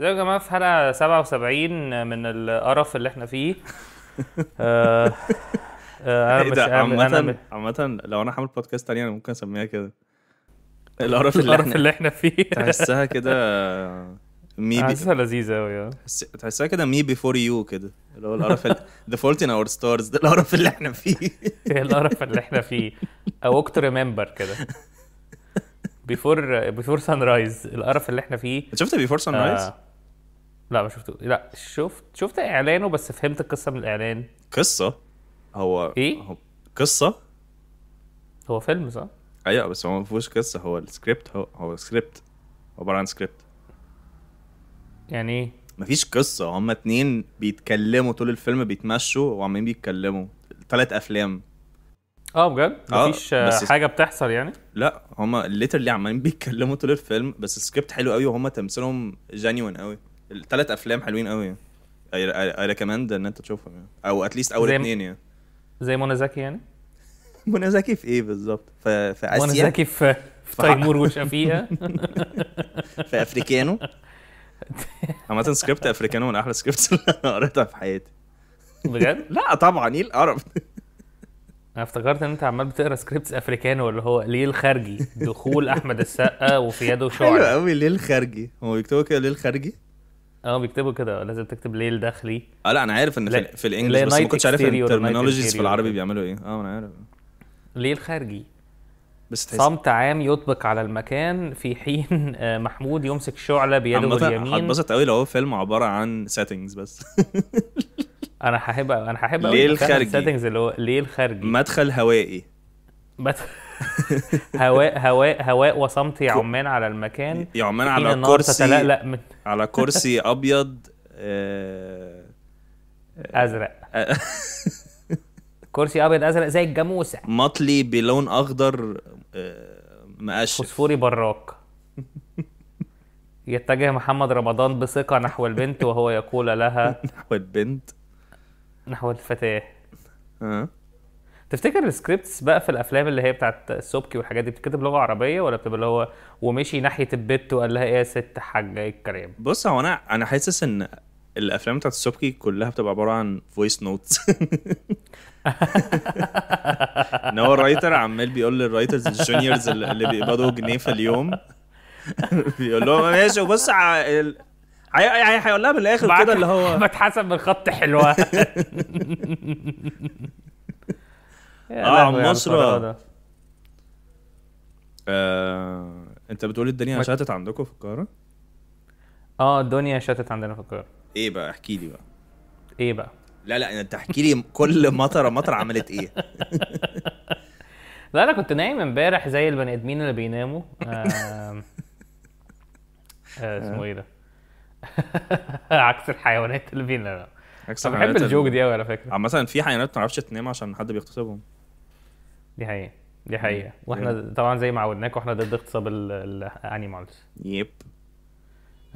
ازيكم يا جماعة في حلقة 77 من القرف اللي إحنا فيه. آه آه أنا إيه مش مش- عامة لو أنا عامل بودكاست تاني أنا ممكن أسميها كده. القرف اللي إحنا اللي إحنا فيه. تحسها كده مي بي حاسسها لذيذة أوي تحس- تحسها كده مي بيفور يو كده. اللي هو القرف ذا فولت ان اور ستارز ده القرف اللي إحنا فيه. إيه القرف اللي إحنا فيه؟ اوك تو ريمبر كده. Before Before Sunrise القرف اللي إحنا فيه. شفت Before Sunrise آه. لا ما شفته. لا شفت شفت إعلانه بس فهمت القصة من الإعلان. قصة؟ هو إيه؟ هو قصة؟ هو فيلم صح؟ أيوه بس هو ما فيهوش قصة. هو السكريبت هو هو سكريبت. عبارة عن سكريبت. يعني إيه؟ مفيش قصة. هما اتنين بيتكلموا طول الفيلم بيتمشوا وعمالين بيتكلموا. تلات أفلام. آه بجد؟ آه، مفيش آه، بس- حاجة بتحصل يعني؟ لا هما literally عمالين بيتكلموا طول الفيلم بس السكريبت حلو قوي وهما تمثيلهم genuine قوي الثلاث أفلام حلوين قوي يعني I recommend إن أنت تشوفهم يعني. أو at least أول اتنين يعني. زي منى زكي يعني؟ منى زكي في إيه بالظبط؟ في في منى اسيا زكي في في تيمور وشفيقة. في أفريكانو؟ عامة سكريبت أفريكانو من أحلى scripts اللي أنا قريتها في حياتي. بجد؟ لا طبعا إيه القرف أنا افتكرت إن أنت عمال بتقرأ scripts أفريكانو اللي هو ليه الخارجي دخول أحمد السقا وفي يده حلو شعر قوي ليه الخارجي هو بيكتبوا كده ليه الخارجي آه بيكتبوا كده لازم تكتب ليه الداخلي آه لا أنا عارف إن في, لا- في لا ال English بس ما كنتش عارف ال terminologies في العربي. بيعملوا إيه. آه أنا عارف. ليه الخارجي؟ بس تحس صمت عام يطبق على المكان في حين آه، محمود يمسك شعلة بيده اليمين. هتبسط قوي لو هو فيلم عبارة عن settings بس. أنا هحب أنا هحب ليه الخارجي؟ ال settings اللي هو ليه الخارجي؟ مدخل هوائي. بت... هواء هواء هواء وصمت يعمان على المكان. في حين على كرسي من على كرسي أبيض آه، أزرق. كرسي أبيض أزرق زي الجاموسة. مطلي بلون أخضر آه، مقشف. فوسفوري براك يتجه محمد رمضان بثقة نحو البنت وهو يقول لها نحو البنت. نحو الفتاة. آه. تفتكر ال scripts بقى في الأفلام اللي هي بتاعت السبكي والحاجات دي بتتكتب لغة عربية ولا بتبقى اللي هو ومشي ناحية البت وقال لها إيه يا ست حاجة إيه الكلام؟ بص هو أنا أنا حاسس إن الأفلام بتاعت السبكي كلها بتبقى عبارة عن voice notes إن هو ال writer عمال بيقول لل writers ال juniors اللي بيقبضوا جنيه في اليوم. بيقول لهم ماشي وبص هيقول لها بالآخر كده اللي هو بتحسب من خط حلوة. آه، لهوي على مصر. آه... انت بتقول الدنيا شتت عندكم في القاهرة؟ آه الدنيا شتت عندنا في القاهرة. إيه بقى؟ احكي لي بقى. إيه بقى؟ لا لا انت احكي لي كل مطرة مطرة عملت إيه؟ لا أنا كنت نايم امبارح زي البني ادمين اللي بيناموا. آم، آه، اسمه إيه ده؟ عكس الحيوانات اللي بيناموا. عكس أنا بحب ال joke ال- دي قوي على فكرة. عامة في حيوانات ما تعرفش تنام عشان حد بيغتصبهم. دي حقيقه دي حقيقه وإحنا طبعا زي ما عودناك وإحنا ضد اغتصاب ال animals yep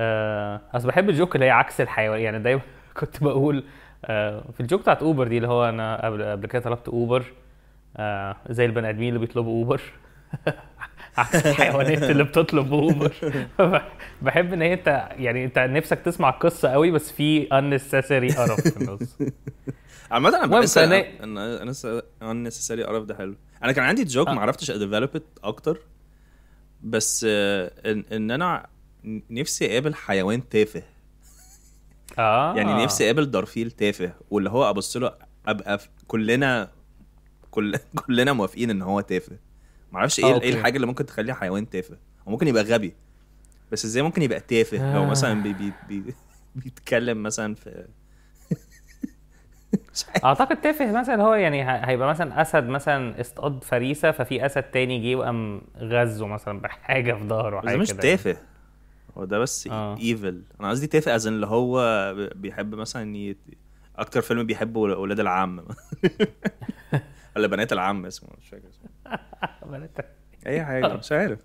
آه، اصل بحب ال joke اللي هي عكس الحيوان يعني دايما كنت بقول آه، في ال joke بتاعت اوبر دي اللي هو أنا قبل قبل كده طلبت اوبر آه، زي البني ادمين اللي بيطلبوا اوبر عكس الحيوانات اللي بتطلب اوبر بحب ان هي انت يعني انت نفسك تسمع القصة قوي بس في unnecessary قرف في النص عامة أنا بحس ان unnecessary قرف ده حلو أنا كان عندي joke آه. ما عرفتش أ develop أكتر بس آه، إن إن أنا نفسي أقابل حيوان تافه آه يعني نفسي أقابل درفيل تافه واللي هو أبص له أبقى كلنا كل كلنا موافقين إن هو تافه ما أعرفش إيه okay. إيه الحاجة اللي ممكن تخليه حيوان تافه هو ممكن يبقى غبي بس إزاي ممكن يبقى تافه لو آه. مثلا بي بي بي بيتكلم مثلا في. أعتقد تافه مثلا هو يعني هيبقى مثلا أسد مثلا اصطاد فريسة ففي أسد تاني جه وقام غزه مثلا بحاجة في ظهره حاجة مش تافه. هو ده بس آه. ايفل أنا قصدي تافه از اللي هو بيحب مثلا ي... أكتر فيلم بيحبه ولاد العم. ولا بنات العم اسمه مش فاكر اسمه. بنات- أي حاجة مش عارف.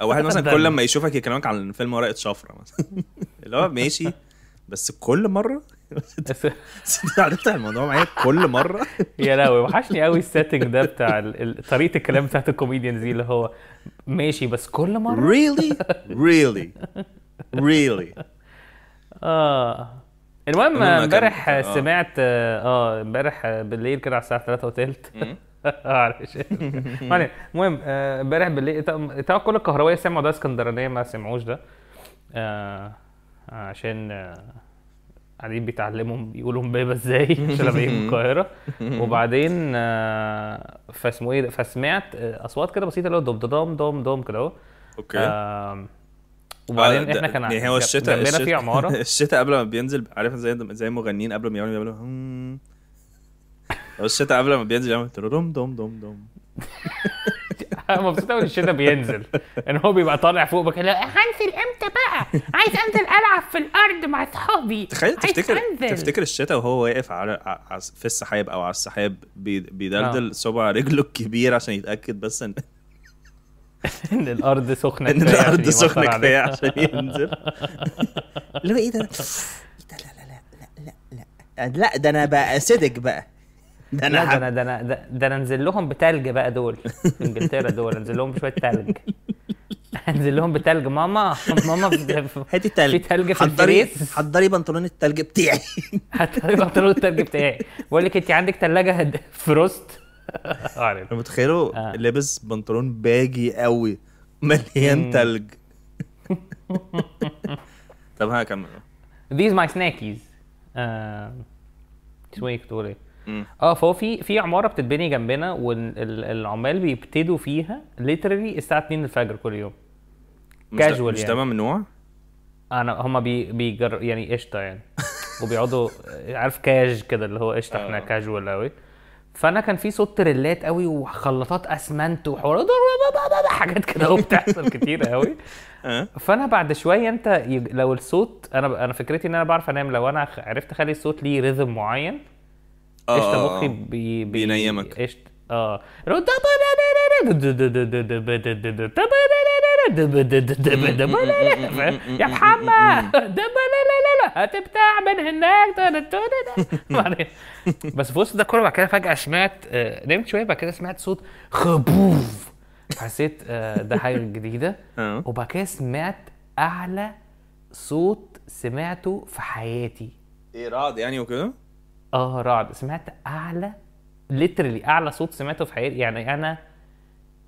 أو واحد مثلا كل لما يشوفك يكلمك عن فيلم ورقة شفرة مثلا. اللي هو ماشي بس كل مرة عرفت الموضوع معايا كل مرة. يا لهوي وحشني قوي السيتنج ده بتاع. طريقة الكلام بتاعت الكوميديانز دي اللي هو ماشي بس كل مرة؟ Really really really آه. المهم امبارح آه. سمعت آه امبارح بالليل كده على الساعة 3 وتلت. معلش ما علينا. المهم آه، امبارح بالليل طبعا طبعاً كل الكهربائية سمعوا ده اسكندرانية ما سمعوش ده. آه، عشان آه، قاعدين بيتعلموا بيقولوا امبابه إزاي عشان لما يجوا القاهرة. وبعدين آه، فاسمه إيه؟ فسمعت آه، أصوات كده بسيطة اللي هو دم دم دم دم كده أهو. أوكي. آم، وبعدين آه، إحنا كان يعني هو الشتاء جنبنا في عمارة. الشتاء قبل ما بينزل عارف زي زي مغنيين قبل ما يعملوا يعملوا الشتاء قبل ما بينزل يعمل ترم دم دم دم مبسوط قوي الشتاء بينزل إن هو بيبقى طالع فوق بقى هنزل إمتى بقى عايز أنزل ألعب في الأرض مع أصحابي تخيل تفتكر أنزل. تفتكر الشتاء وهو واقف على في السحاب أو على السحاب بي- بيدلدل آه. صبع رجله الكبير عشان يتأكد بس ان إن الأرض سخنة إن الأرض سخنة كفاية. عشان ينزل اللي هو إيه ده؟ لا لا لا لا لا لا لا ده أنا بقى اسيدك بقى ده أنا ده. أنا ده أنا ده- ده أنا أنزل لهم بتلج بقى دول. في إنجلترا دول أنزل لهم بشويه تلج. أنزل لهم بتلج. ماما ماما هاتي تلج في تلج في حضري الفريز حضري بنطلون التلج بتاعي. هاتي بنطلون التلج بتاعي. بقول لك أنت عندك ثلاجه. frost أنا متخيله آه. لابس بنطلون baggy قوي. مليان. تلج. طب ها كمل These my snackies. اسمه إيه كنت بقول إيه؟ آه فهو في في عمارة بتتبني جنبنا والعمال بيبتدوا فيها literally الساعة 2 الفجر كل يوم Casual مش ده يعني. ممنوع أنا هما بي بيجر يعني قشطة يعني وبيقعدوا عارف كاج كده اللي هو قشطة إحنا آه. كاجوال قوي فأنا كان في صوت تريلات قوي وخلاطات أسمنت وحوارات حاجات كده بتحصل كتير قوي آه فأنا بعد شوية أنت. لو الصوت أنا أنا فكرتي إن أنا بعرف أنام لو أنا عرفت أخلي الصوت ليه ريذم معين قشطه آه، مخي آه. بي... بي... بينيمك. قشطه آه؟ يا محمد هتبتاع من هناك بس في وسط ده كله بعد كده فجأة سمعت آه، نمت شوية بعد كده سمعت صوت خبوف حسيت آه، ده حاجة جديدة آه وبعد كده سمعت أعلى صوت سمعته في حياتي إيه رعد يعني وكده آه رعد. سمعت أعلى ليترلي أعلى صوت سمعته في حياتي. يعني أنا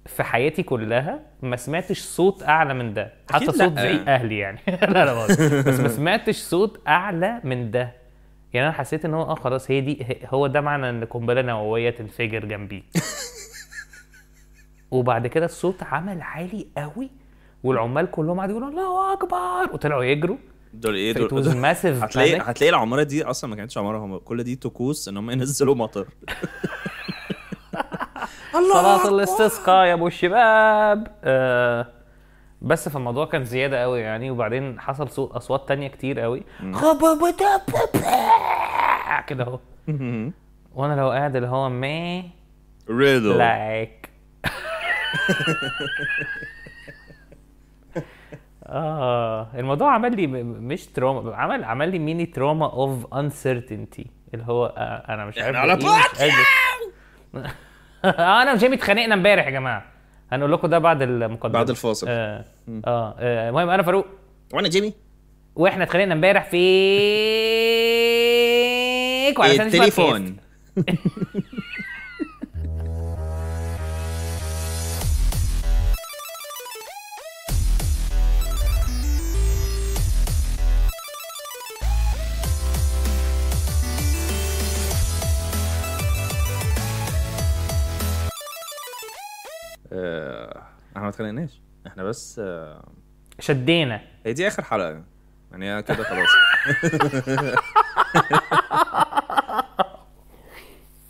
في حياتي كلها ما سمعتش صوت أعلى من ده. حتى صوت لأ. زي أهلي يعني. لا لا. بس ما سمعتش صوت أعلى من ده. يعني أنا حسيت إن هو آه خلاص هي دي هو ده معنى إن قنبلة نووية تنفجر جنبي وبعد كده الصوت عمل عالي قوي والعمال كلهم قعدوا يقولوا الله أكبر وطلعوا يجروا. دول إيه؟ It was دول massive هتلاقي. هتلاقي العمارة دي أصلا ما كانتش عمارة هم كل دي طقوس إن هم ينزلوا مطر. صلاة الاستسقاء يا أبو الشباب. آه بس فالموضوع كان زيادة قوي يعني وبعدين حصل صوت أصوات تانية كتير قوي. كده أهو. وأنا لو قاعد اللي هو ما ريدل like آه الموضوع عمل لي مش trauma عمل عمل لي mini trauma of uncertainty اللي هو آه أنا مش عارف على إيه، مش. آه، أنا وجيمي اتخانقنا امبارح يا جماعة. هنقول لكم ده بعد المقدمة. بعد الفاصل. آه آه آه، المهم أنا فاروق. وأنا جيمي. وإحنا اتخانقنا امبارح وعلى أساس التليفون. إحنا ما اتخانقناش. إحنا بس آه، شدينا. هي دي آخر حلقة. يعني كده خلاص.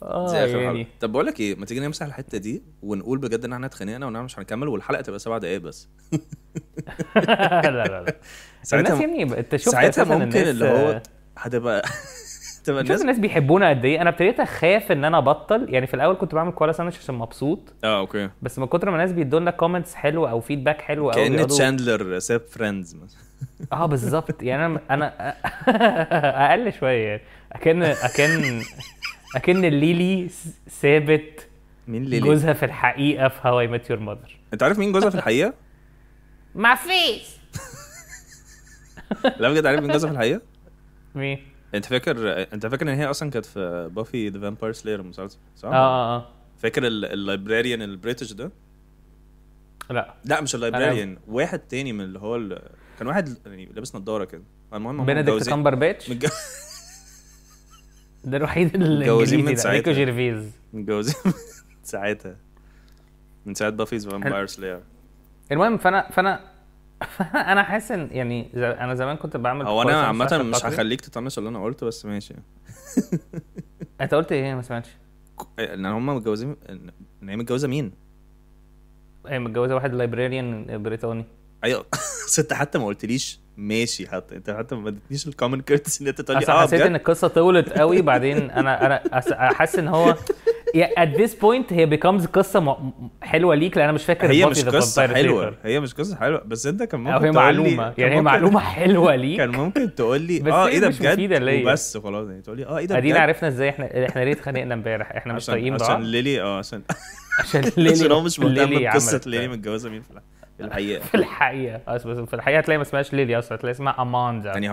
آه دي آخر يعني حلقة. طب بقول لك إيه ما تيجي نمسح الحتة دي ونقول بجد إن إحنا اتخانقنا ونعمل مش هنكمل والحلقة تبقى سبع دقايق بس؟ لا لا لا. ساعتها الناس يا ابني انت شفت ساعتها ممكن اللي هو هتبقى تبقى الناس الناس بيحبونا قد إيه. أنا ابتديت أخاف إن أنا أبطل. يعني في الأول كنت بعمل كولا ساندوتش عشان مبسوط. آه أوكي. بس من كتر ما الناس بيدوا لنا comments حلوة أو feedback حلو أو كأن تشاندلر ساب Friends آه بالظبط. يعني أنا أنا أقل شوية يعني. اكن اكن أكن ليلي سابت مين ليلي؟ جوزها في الحقيقة في هواي ميت يور ماذر أنت عارف مين جوزها في الحقيقة؟ ما فيش لا بجد عارف مين جوزها في الحقيقة؟ مين؟ انت فاكر انت فاكر ان هي أصلا كانت في Buffy the Vampire Slayer المسلسل صح؟ آه آه آه. فاكر ال- ال librarian ال British ده؟ لا. لا مش ال librarian واحد تاني من اللي هو ال... كان واحد يعني لابس نظاره كده. المهم هم بنديكت كامبرباتش متج- ده الوحيد اللي متجوزين من ده. ريكو ساعتها. جيرفيز متجوزين من ساعتها. من ساعة Buffy the Vampire Slayer المهم فانا فأنا أنا حاسس إن يعني أنا زمان كنت بعمل هو أنا عامة مش. هخليك تطنش اللي أنا قلته بس ماشي. أنت قلت إيه؟ ما سمعتش. إن هم متجوزين ان هي متجوزة مين؟ هي متجوزة واحد librarian بريطاني. أيوه. أنت حتى ما قلتليش ماشي حتى أنت حتى ما ادتنيش ال common courtesy إن أنت تقول لي آه حسيت إن القصة طولت قوي بعدين أنا أنا حاسس إن هو at this point هي becomes قصة م- حلوة ليك لأن أنا مش فاكر هي مش قصة حلوة. هي مش قصة حلوة بس أنت كان ممكن هي معلومة يعني هي ممكن- معلومة حلوة ليك. كان ممكن تقول لي آه إيه ده بجد. وبس خلاص يعني تقول لي آه إيه ده أدينا بجد؟ عرفنا إزاي إحنا إحنا ليه اتخانقنا امبارح إحنا مش عشان طايقين عشان بعض ليلي آه عشان عشان ليلي عشان هو مش مهتم بقصة ليلي متجوزة مين في الح- في الحقيقة. في الحقيقة. أصل بس في الحقيقة هتلاقي ما اسمهاش ليلي أصلا هتلاقي اسمها اماندا يعني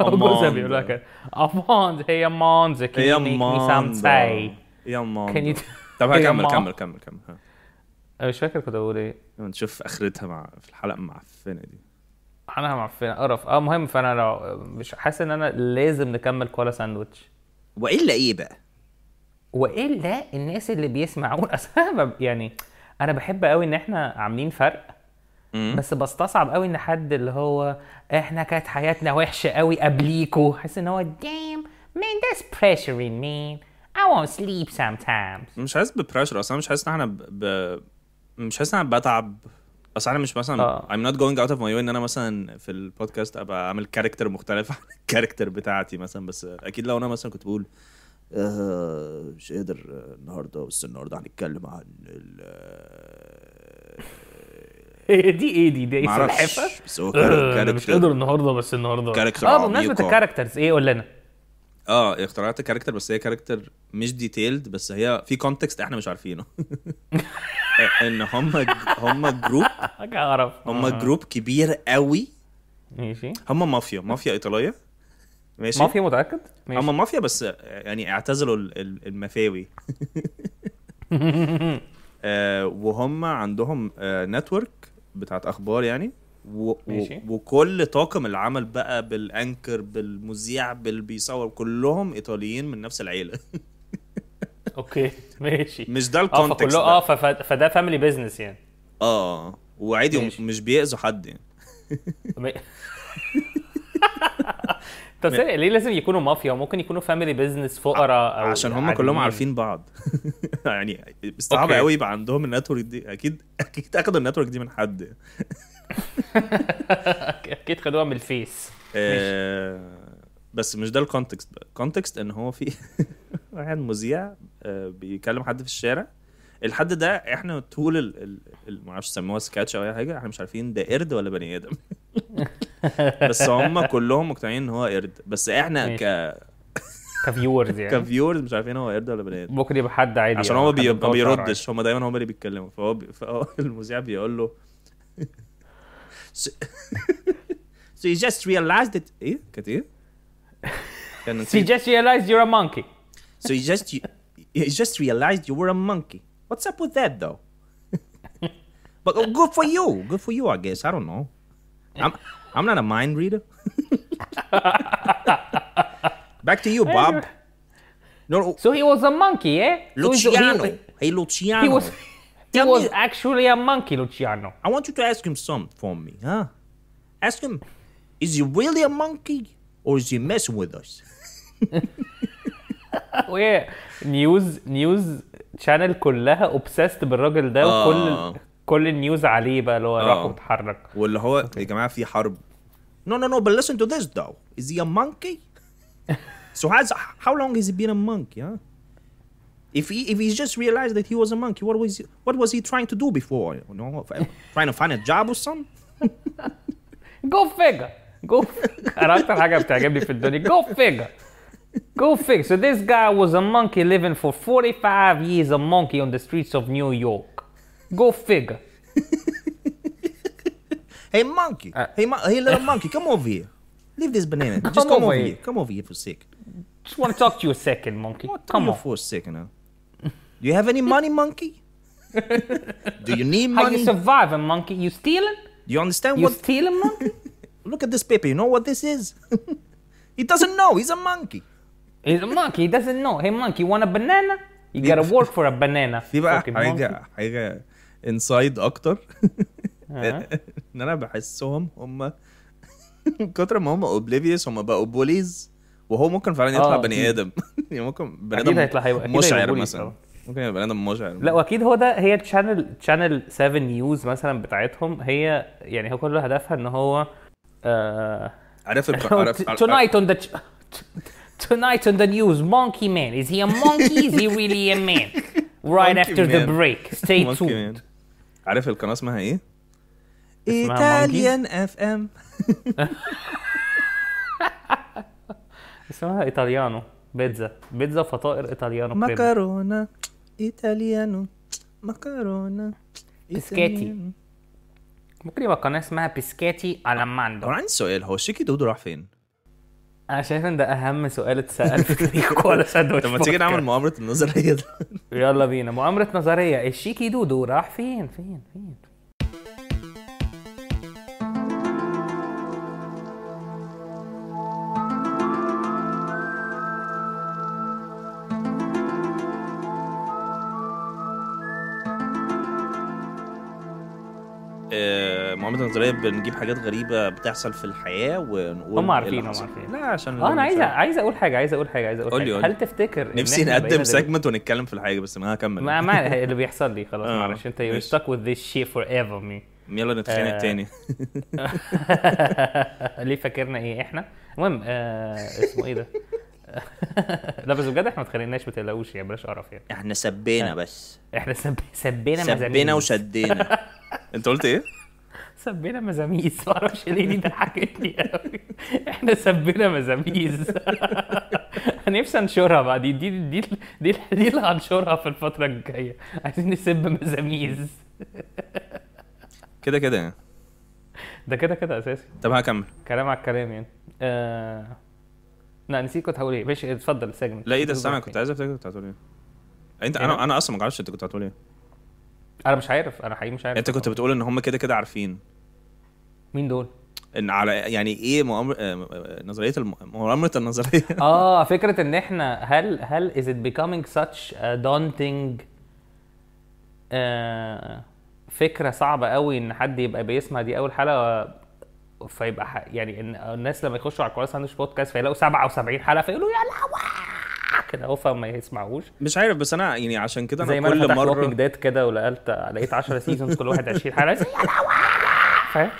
هو أماندا. بيقول لها كده أماندا هي أماندا can you make me some tea يا can ماما you طب كمل كمل كمل ها. أنا مش فاكر كنت بقول إيه نشوف آخرتها مع في الحلقة المعفنه دي أنا معفنه قرف آه مهم فأنا لو مش حاسس إن أنا لازم نكمل كولا ساندوتش وإلا إيه بقى؟ وإلا الناس اللي بيسمعون أصل أنا ب- يعني أنا بحب قوي إن إحنا عاملين فرق. بس بستصعب قوي ان حد اللي هو إحنا كانت حياتنا وحشة قوي قبليكوا حاسس ان هو damn man that's pressuring man I won't sleep sometimes. مش حاسس ببريشر أصلا مش حاسس إن إحنا ب... ب... مش حاسس إن أنا بتعب. أصل أنا مش مثلا آه. I'm not going out of my way إن أنا مثلا في البودكاست أبقى اعمل character مختلف عن ال character بتاعتي مثلا بس أكيد لو أنا مثلا كنت بقول آه مش قادر النهارده بس النهارده هنتكلم عن دي إيه دي؟ دي إيه سلحفة؟ بس هو آه، أنا مش character قادر النهارده بس النهارده. كاركتر آه بمناسبة. الكاركترز إيه؟ قول لنا. آه اخترعت character بس هي character مش detailed بس هي في context إحنا مش عارفينه. إن هم هم group هم آه. group كبير قوي. ماشي. هم مافيا مافيا إيطالية. ماشي. مافيا متأكد؟ ماشي. هم مافيا بس يعني اعتزلوا ال- ال- المفاوي. آه وهم عندهم آه network بتاعت أخبار يعني و و ماشي. وكل طاقم العمل بقى بال anchor بالمذيع باللي بيصور كلهم إيطاليين من نفس العيلة okay ماشي مش ده آه ال context فكله. آه ف- ف- فده family business يعني آه وعادي. مش بيأذوا حد يعني طب ليه لازم يكونوا مافيا؟ ممكن يكونوا فاميلي بيزنس فقراء أو عشان هم كلهم. عارفين بعض. يعني صعب. قوي يبقى عندهم ال network دي. أكيد أكيد اخدوا ال network دي من حد. أكيد خدوها من الفيس. آه بس مش ده ال context بقى. ال context إن هو في واحد مذيع آه بيكلم حد في الشارع. الحد ده إحنا طول ال, ال, ال ما أعرفش يسموها سكاتش أو أي حاجة إحنا مش عارفين ده قرد ولا بني آدم. بس هم كلهم مقتنعين إن هو قرد. بس إحنا ماشي. ك كفيورز يعني. كفيورز مش عارفين هو قرد ولا بني آدم. ممكن يبقى حد عادي عشان هو حد بي... ما بيردش. هم دايما هم اللي بيتكلموا. فهو, بي... فهو المذيع بيقول له so, so you just realized it إيه؟ كانت إيه؟ كان She just realized you're a monkey. So you just you, you just realized you were a monkey. What's up with that though? But good for you. Good for you I guess. I don't know. I'm I'm not a mind reader back to you Bob no So he was a monkey eh? So he's- Luciano he, hey Luciano he was he Tell was me- actually a monkey Luciano I want you to ask him something for me, huh? Ask him, is he really a monkey or is he messing with us? وهي نيوز نيوز شانل كلها اوبسيست بالراجل ده آه. كل النيوز عليه بقى اللي هو راح آه. واتحرك واللي هو يا جماعة في حرب. No, no, no, but listen to this though. Is he a monkey? so has how long has he been a monkey, huh? If he if he's just realized that he was a monkey, what was he, what was he trying to do before? You know, trying to find a job or something? جو فيجر جو أنا أكتر حاجة بتعجبني في الدنيا جو فيجر Go figure. So this guy was a monkey living for 45 years, a monkey on the streets of New York. Go figure. hey, monkey. Uh, hey, hey, little monkey, come over here. Leave this banana. Come Just come over here. here. Come over here for a sec. Just want to talk to you a second, monkey. Come on. for a second. Huh? Do you have any money, monkey? Do you need money? How you surviving, monkey? You stealing? Do you understand you what? You stealing, monkey? Look at this paper. You know what this is? he doesn't know. He's a monkey. He's a monkey. He doesn't know. Hey, monkey, want a banana? You gotta work for a banana. Fucking monkey. انسايد أكتر. آه. إن أنا بحسهم هم من كتر ما هم oblivious هم بقوا bullies وهو ممكن فعلا يطلع آه، بني. آدم. يعني ممكن بني آدم هيطلع- مشعر مثلا. طبعا. ممكن يبقى بني آدم مشعر. لا وأكيد هو ده هي ال channel Channel 7 News مثلا بتاعتهم هي يعني هو كل هدفها إن هو آه عارف عارف tonight on the tonight on the news monkey man. Is he a monkey? Is he really a man? Right after the break. Stay tuned. عارف القناة اسمها إيه؟ ايطاليان اف ام اسمها إيطاليانو بيتزا بيتزا فطائر إيطاليانو. مكرونة إيطاليانو مكرونة بسكاتي. ممكن يبقى قناة اسمها بيسكاتي هو ألماندو أنا عندي سؤال هو الشيكي دودو راح فين؟ أنا شايف إن ده أهم سؤال اتسأل في تاريخ ولا ساندوتش طب ما تيجي نعمل. مؤامرة النظرية؟ ده يلا بينا. مؤامرة نظرية. الشيكي دودو راح فين؟ فين؟ فين؟ آه، مؤامرة النظرية بنجيب حاجات غريبة بتحصل في الحياة ونقول هم إيه عارفين، اللي هم. عارفين. لا عشان آه أنا عايز عايز أقول حاجة عايز أقول حاجة عايز أقول قول لي، حاجة. قول هل. تفتكر نفسي نقدم سيجمنت ونتكلم في الحاجة بس ما هكمل. ما ما اللي بيحصل لي خلاص آه، معلش. أنت you're ماشي. stuck with this shit forever me. يلا نتخانق آه. تاني. ليه فاكرنا إيه إحنا؟ المهم آه اسمه إيه ده؟ لا بس بجد إحنا ما اتخانقناش ما تقلقوش يعني بلاش قرف يعني. إحنا سبينا بس. إحنا سب... سبينا سبينا وشدينا. أنت قلت إيه؟ سبينا مزاميز. ما أعرفش ليه دي ضحكتني قوي إحنا سبينا مزاميز. نفسي أنشرها بقى. دي دي دي دي, دي اللي هنشرها في الفترة الجاية. عايزين نسب مزاميز. كده كده يعني. ده كده كده أساسي. طب هكمل. كلام على الكلام يعني. آه... لا نسيت كنت هقول إيه. ماشي اتفضل سجن لا إيه ده؟ استنى كنت عايز أفتكر كنت هتقول إيه. أنت أنا ده؟ أنا أصلا ما أعرفش أنت كنت هتقول إيه؟ أنا مش عارف. أنا حقيقي مش عارف. أنت كنت بتقول إن هم كده كده عارفين. مين دول؟ إن على يعني إيه مؤامرة آه، آه، نظرية الم... مؤامرة النظرية؟ آه فكرة إن إحنا هل هل is it becoming such a daunting آه فكرة صعبة قوي إن حد يبقى بيسمع دي أول حلقة فيبقى ح... يعني إن الناس لما يخشوا على كولا ساندوتش بودكاست فيلاقوا 77 حلقة فيقولوا يا لهوي! كده هو فما يسمعوش. مش عارف بس أنا يعني عشان كده زي أنا ما أنا كل فتحت مرة Walking Dead كده ولقيت لقيت 10 seasons كل واحد 20 حلقة. يا لهوي! فاهم؟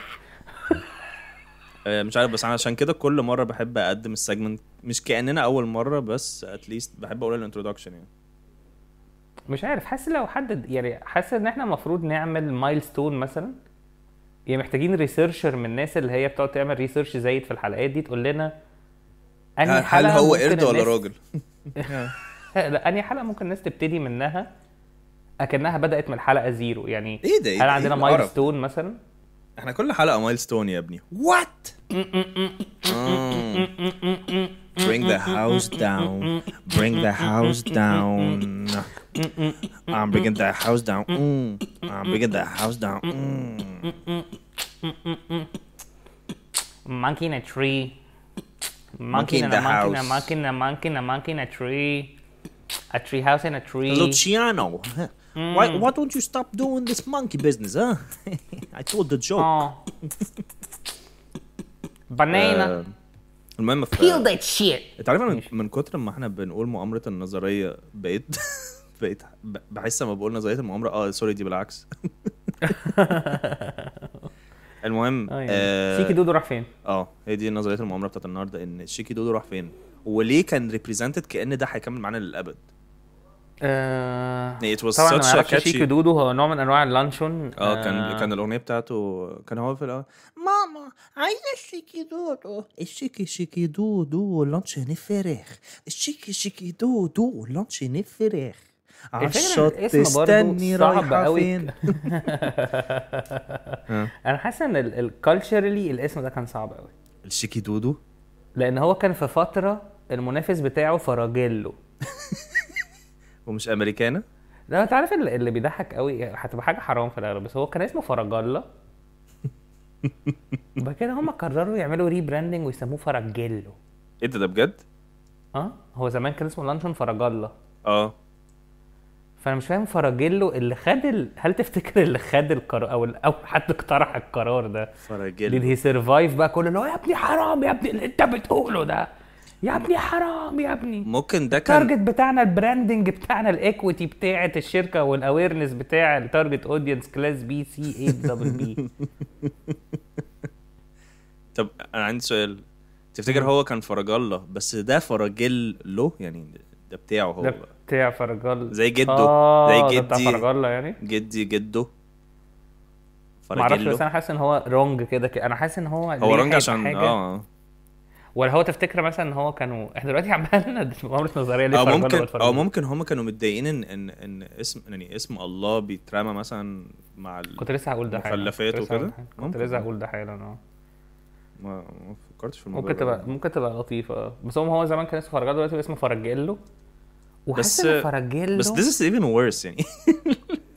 مش عارف بس أنا عشان كده كل مرة بحب أقدم ال segment مش كأننا أول مرة بس at least بحب أقول ال introduction يعني. مش عارف حاسس لو حد يعني حاسس إن إحنا المفروض نعمل milestone مثلا؟ يعني محتاجين researcher من الناس اللي هي بتقعد تعمل research زايد في الحلقات دي تقول لنا أنهي هل حلقة هو ممكن قرد ولا راجل؟ لا أنهي حلقة ممكن الناس تبتدي منها؟ أكنها بدأت من الحلقة زيرو يعني إيه ده إيه هل؟ عندنا إيه القرف؟ مايلستون مثلا؟ احنا كل حلقه مايلستون يا ابني وات Bring the house down. Bring the house down. I'm bringing the house down. Mm. I'm bringing the house down. Mm. monkey in a tree Monkey in in the a monkey in a house. monkey in a monkey in a monkey in a tree a tree house in a tree Luciano, Why, why don't you stop doing this monkey business, huh? I told the joke. آه banana. آه، المهم في peel that shit. انت عارف أنا من كتر ما إحنا بنقول مؤامرة النظرية بقيت بقيت بحس لما بقول نظرية المؤامرة آه سوري دي بالعكس. المهم آه، يعني شيكي دودو راح فين؟ آه هي دي نظرية المؤامرة بتاعت النهارده إن شيكي دودو راح فين؟ وليه كان represented كأن ده هيكمل معانا للأبد؟ آه طبعا أنا catchy- شيكي دودو هو نوع من أنواع اللانشون. آه كان كان الأغنية بتاعته كان هو في الأول ماما عايزة الشيكي دودو. الشيكي شيكي دودو لانشون فراخ الشيكي شيكي دودو لانشون فراخ برضو تستني قوي. فين؟ أنا حاسس إن ال culturally الاسم ده كان صعب قوي الشيكي دودو؟ لأن هو كان في فترة المنافس بتاعه فراجيلو. ومش امريكانا لا أنت عارف اللي اللي بيضحك قوي هتبقى حاجة حرام في الأغلب بس هو كان اسمه فراجالا بعد كده هم قرروا يعملوا rebranding ويسموه فراجيلو إيه ده ده بجد؟ آه هو زمان كان اسمه لانشون فراجالا آه. فأنا مش فاهم فراجيلو اللي خد ال... هل تفتكر اللي خد القرار أو أو حد اقترح القرار ده؟ did فراجيل هي survive بقى كله اللي هو يا ابني حرام يا ابني اللي أنت بتقوله ده؟ يا ابني حرام يا ابني. ممكن ده كان ال target بتاعنا ال branding بتاعنا ال equity بتاعة الشركة وال awareness بتاع ال target audience class B C 8 double B طب أنا عندي سؤال. تفتكر هو كان فراجيلا بس ده فراجيل له؟ يعني ده بتاعه هو. ده بتاع فرجال زي جده. آه زي ده بتاع جدي. فرجالة يعني. جدي جده. معرفش بس أنا حاسس إن هو wrong كده أنا حاسس إن هو هو هيبقى عشان حاجة. آه. ولا هو تفتكر مثلا إن هو كانوا إحنا دلوقتي عمالنا مؤامره نظرية ليه أو ممكن؟ أو ممكن هم كانوا متضايقين ان ان إن اسم يعني اسم الله بيترمى مثلا مع ال... كنت لسه هقول ده حالا مخلفات وكده؟ كنت. لسه هقول ده حالا آه ما فكرتش في الموضوع ممكن. تبقى ممكن تبقى لطيفة آه بس هو هو زمان كان اسمه فرجالو دلوقتي اسمه فرجيلو وحاسس إن فرجيلو بس this is even worse يعني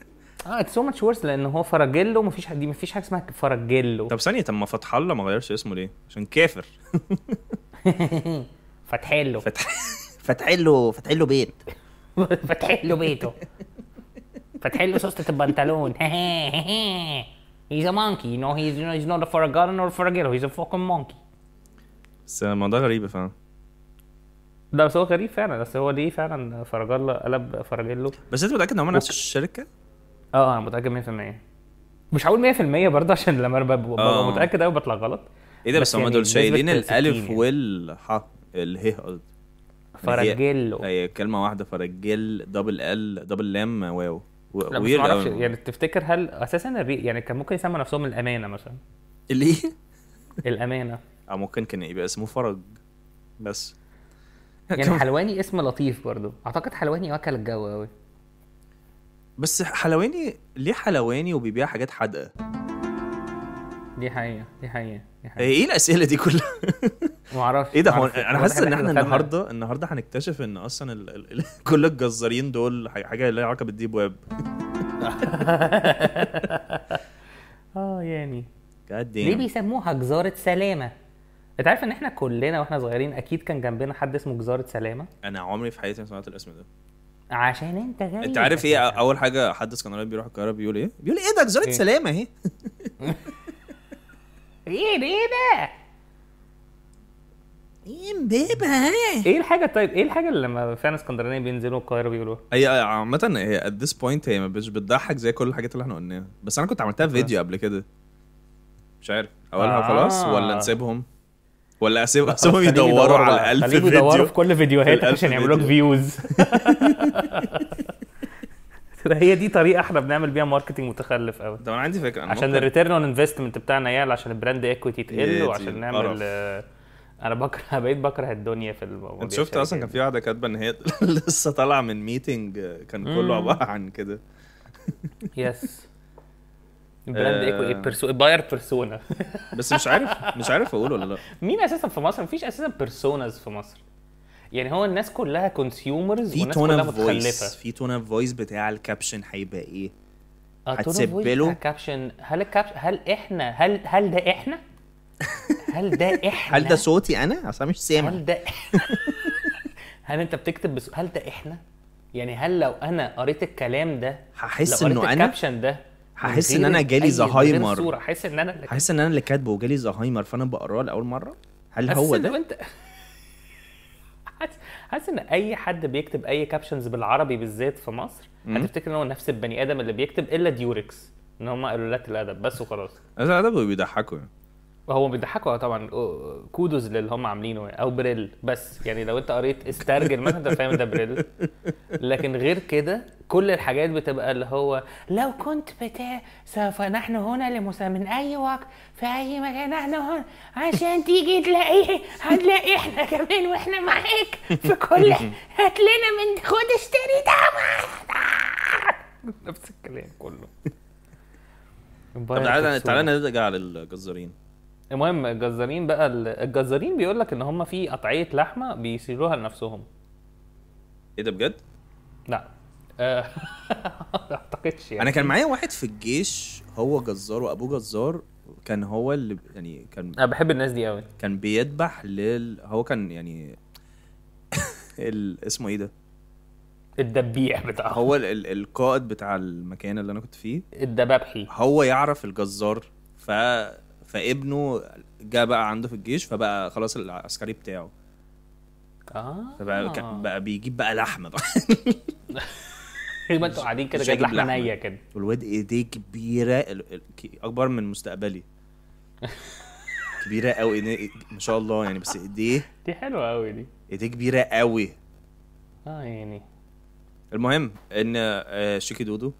آه it's so much worse لأن هو فرجيلو مفيش حد مفيش حاجة اسمها فرجيلو. طب ثانية طب ما فتح الله ما غيرش اسمه ليه؟ عشان كافر. فتحله فتح فتح له فتح له بيت. فتحله بيته. فتحله سوسته البنطلون. He's a monkey, you know, he's, you know, he's not a Farragon or a Farragello, he's a fucking monkey. بس الموضوع غريب فاهم ده بس هو غريب فعلا. بس هو ليه فعلا فرجالة قلب فرجيلو؟ بس انت متأكد إن هم نفس الشركة؟ آه أنا متأكد 100% مش هقول 100% برضه عشان لما أنا ببقى آه. متأكد قوي بطلع غلط. إيه ده بس بس هم يعني دول شايلين 60 الألف يعني. والح اله قصدي. فرجيلو هي كلمة واحدة فرجل double L double لام واو. لا بس أوي. يعني تفتكر هل أساسا. يعني كان ممكن يسموا نفسهم الأمانة مثلا؟ ليه؟ الأمانة. أو ممكن كان يبقى اسمه فرج. بس. يعني حلواني اسم لطيف برضه. أعتقد حلواني واكل الجو قوي بس حلواني ليه حلواني وبيبيع حاجات حادقة؟ دي حقيقة دي حقيقة دي هي حقيقة إيه الأسئلة دي كلها؟ ما أعرفش إيه ده هو. أنا حاسس إن إحنا النهارده النهارده هنكتشف إن أصلا ال... ال... كل الجزارين دول حاجة لها علاقة بالديب ويب آه يعني ليه بيسموها جزارة سلامة؟ أنت عارف إن إحنا كلنا وإحنا صغيرين أكيد كان جنبنا حد اسمه جزارة سلامة أنا عمري في حياتي ما سمعت الاسم ده عشان انت غريب انت عارف إيه؟ اول حاجة حد اسكندراني بيروح القاهرة بيقول إيه؟ بيقول إيه ده؟ جزيره إيه؟ سلامة اهي. إيه ده؟ إيه ده؟ إيه امبابة؟ ها؟ إيه الحاجة طيب؟ إيه الحاجة اللي لما فعلا اسكندرانية بينزلوا القاهرة بيقولوها؟ هي عامة هي at this point هي مش بتضحك زي كل الحاجات اللي إحنا قلناها. بس أنا كنت عملتها في فيديو قبل كده. مش عارف. أقولها آه. وخلاص ولا نسيبهم؟ ولا اسيب أسيبهم يدوروا على بقى. ألف خليهم يدوروا فيديو في كل فيديوهاتك عشان يعملوا لك فيديو. views هي دي طريقة إحنا بنعمل بيها marketing متخلف قوي طب أنا عندي فكرة أنا عشان ال return on investment بتاعنا يعلى عشان ال brand equity تقل وعشان نعمل. آه، أنا بكره بقيت بكره الدنيا في الموضوع أنت شفت أصلا كان في واحدة كاتبة إن هي لسه طالعة من meeting كان كله. عبارة عن كده yes ال brand آه. equity perso buyer persona. بس مش عارف مش عارف أقول ولا لأ. مين أساسا في مصر؟ مفيش أساسا personas في مصر. يعني هو الناس كلها consumers في والناس tone كلها متخلفة. في tone of voice بتاع ال caption هيبقى إيه؟ آه، هتسيب voice له؟ caption هل ال caption هل إحنا هل هل ده إحنا؟ هل ده إحنا؟ هل ده صوتي أنا؟ أصلا مش سامع. هل ده هل أنت بتكتب بس هل ده إحنا؟ يعني هل لو أنا قريت الكلام ده هحس قريت أنا؟ الكابشن ده هحس أنا أي- جالي زهايمر. احس إن أنا اللي حاسس إن أنا اللي كاتبه وجالي زهايمر فأنا بقراه لأول مرة؟ هل هو ده؟ انت حاسس- إن أي حد بيكتب أي كابشنز بالعربي بالذات في مصر هتفتكر إن هو نفس البني آدم اللي بيكتب إلا ديوركس إن هم قلالات الادب بس وخلاص. الادب بيضحكوا يعني. هو بيضحكوا طبعا كودوز للي هم عاملينه أو بريل بس. يعني لو أنت قريت استرجل مثلا أنت فاهم ده بريل. لكن غير كده كل الحاجات بتبقى اللي هو لو كنت بتاع سوف نحن هنا لمسا من أي وقت في أي مكان نحن هنا عشان تيجي تلاقيه هنلاقي إحنا كمان وإحنا معاك. في كل هات لنا من خد اشتري ده نفس الكلام كله. طب تعالى تعالى نرجع على الجزارين المهم الجزارين بقى ال- الجزارين بيقول لك إن هم في قطعية لحمة بيسيروها لنفسهم إيه ده بجد؟ لا أعتقدش يعني أنا كان معايا واحد في الجيش هو جزار وأبوه جزار كان هو اللي يعني كان أنا بحب الناس دي قوي كان بيذبح لل هو كان يعني ال... اسمه إيه ده؟ الدبيح بتاعهم هو. ال... القائد بتاع المكان اللي أنا كنت فيه الدبابحي هو يعرف الجزار ف فابنه جه بقى عنده في الجيش فبقى خلاص العسكري بتاعه. آه. فبقى بقى بيجيب بقى لحمه بقى. ما أنتوا قاعدين كده جايب لحمة. نية كده. والواد إيديه كبيرة أكبر من مستقبلي. كبيرة قوي ما شاء الله يعني بس إيديه دي حلوة قوي دي. إيديه كبيرة قوي آه يعني. المهم إن آه، شيكي دودو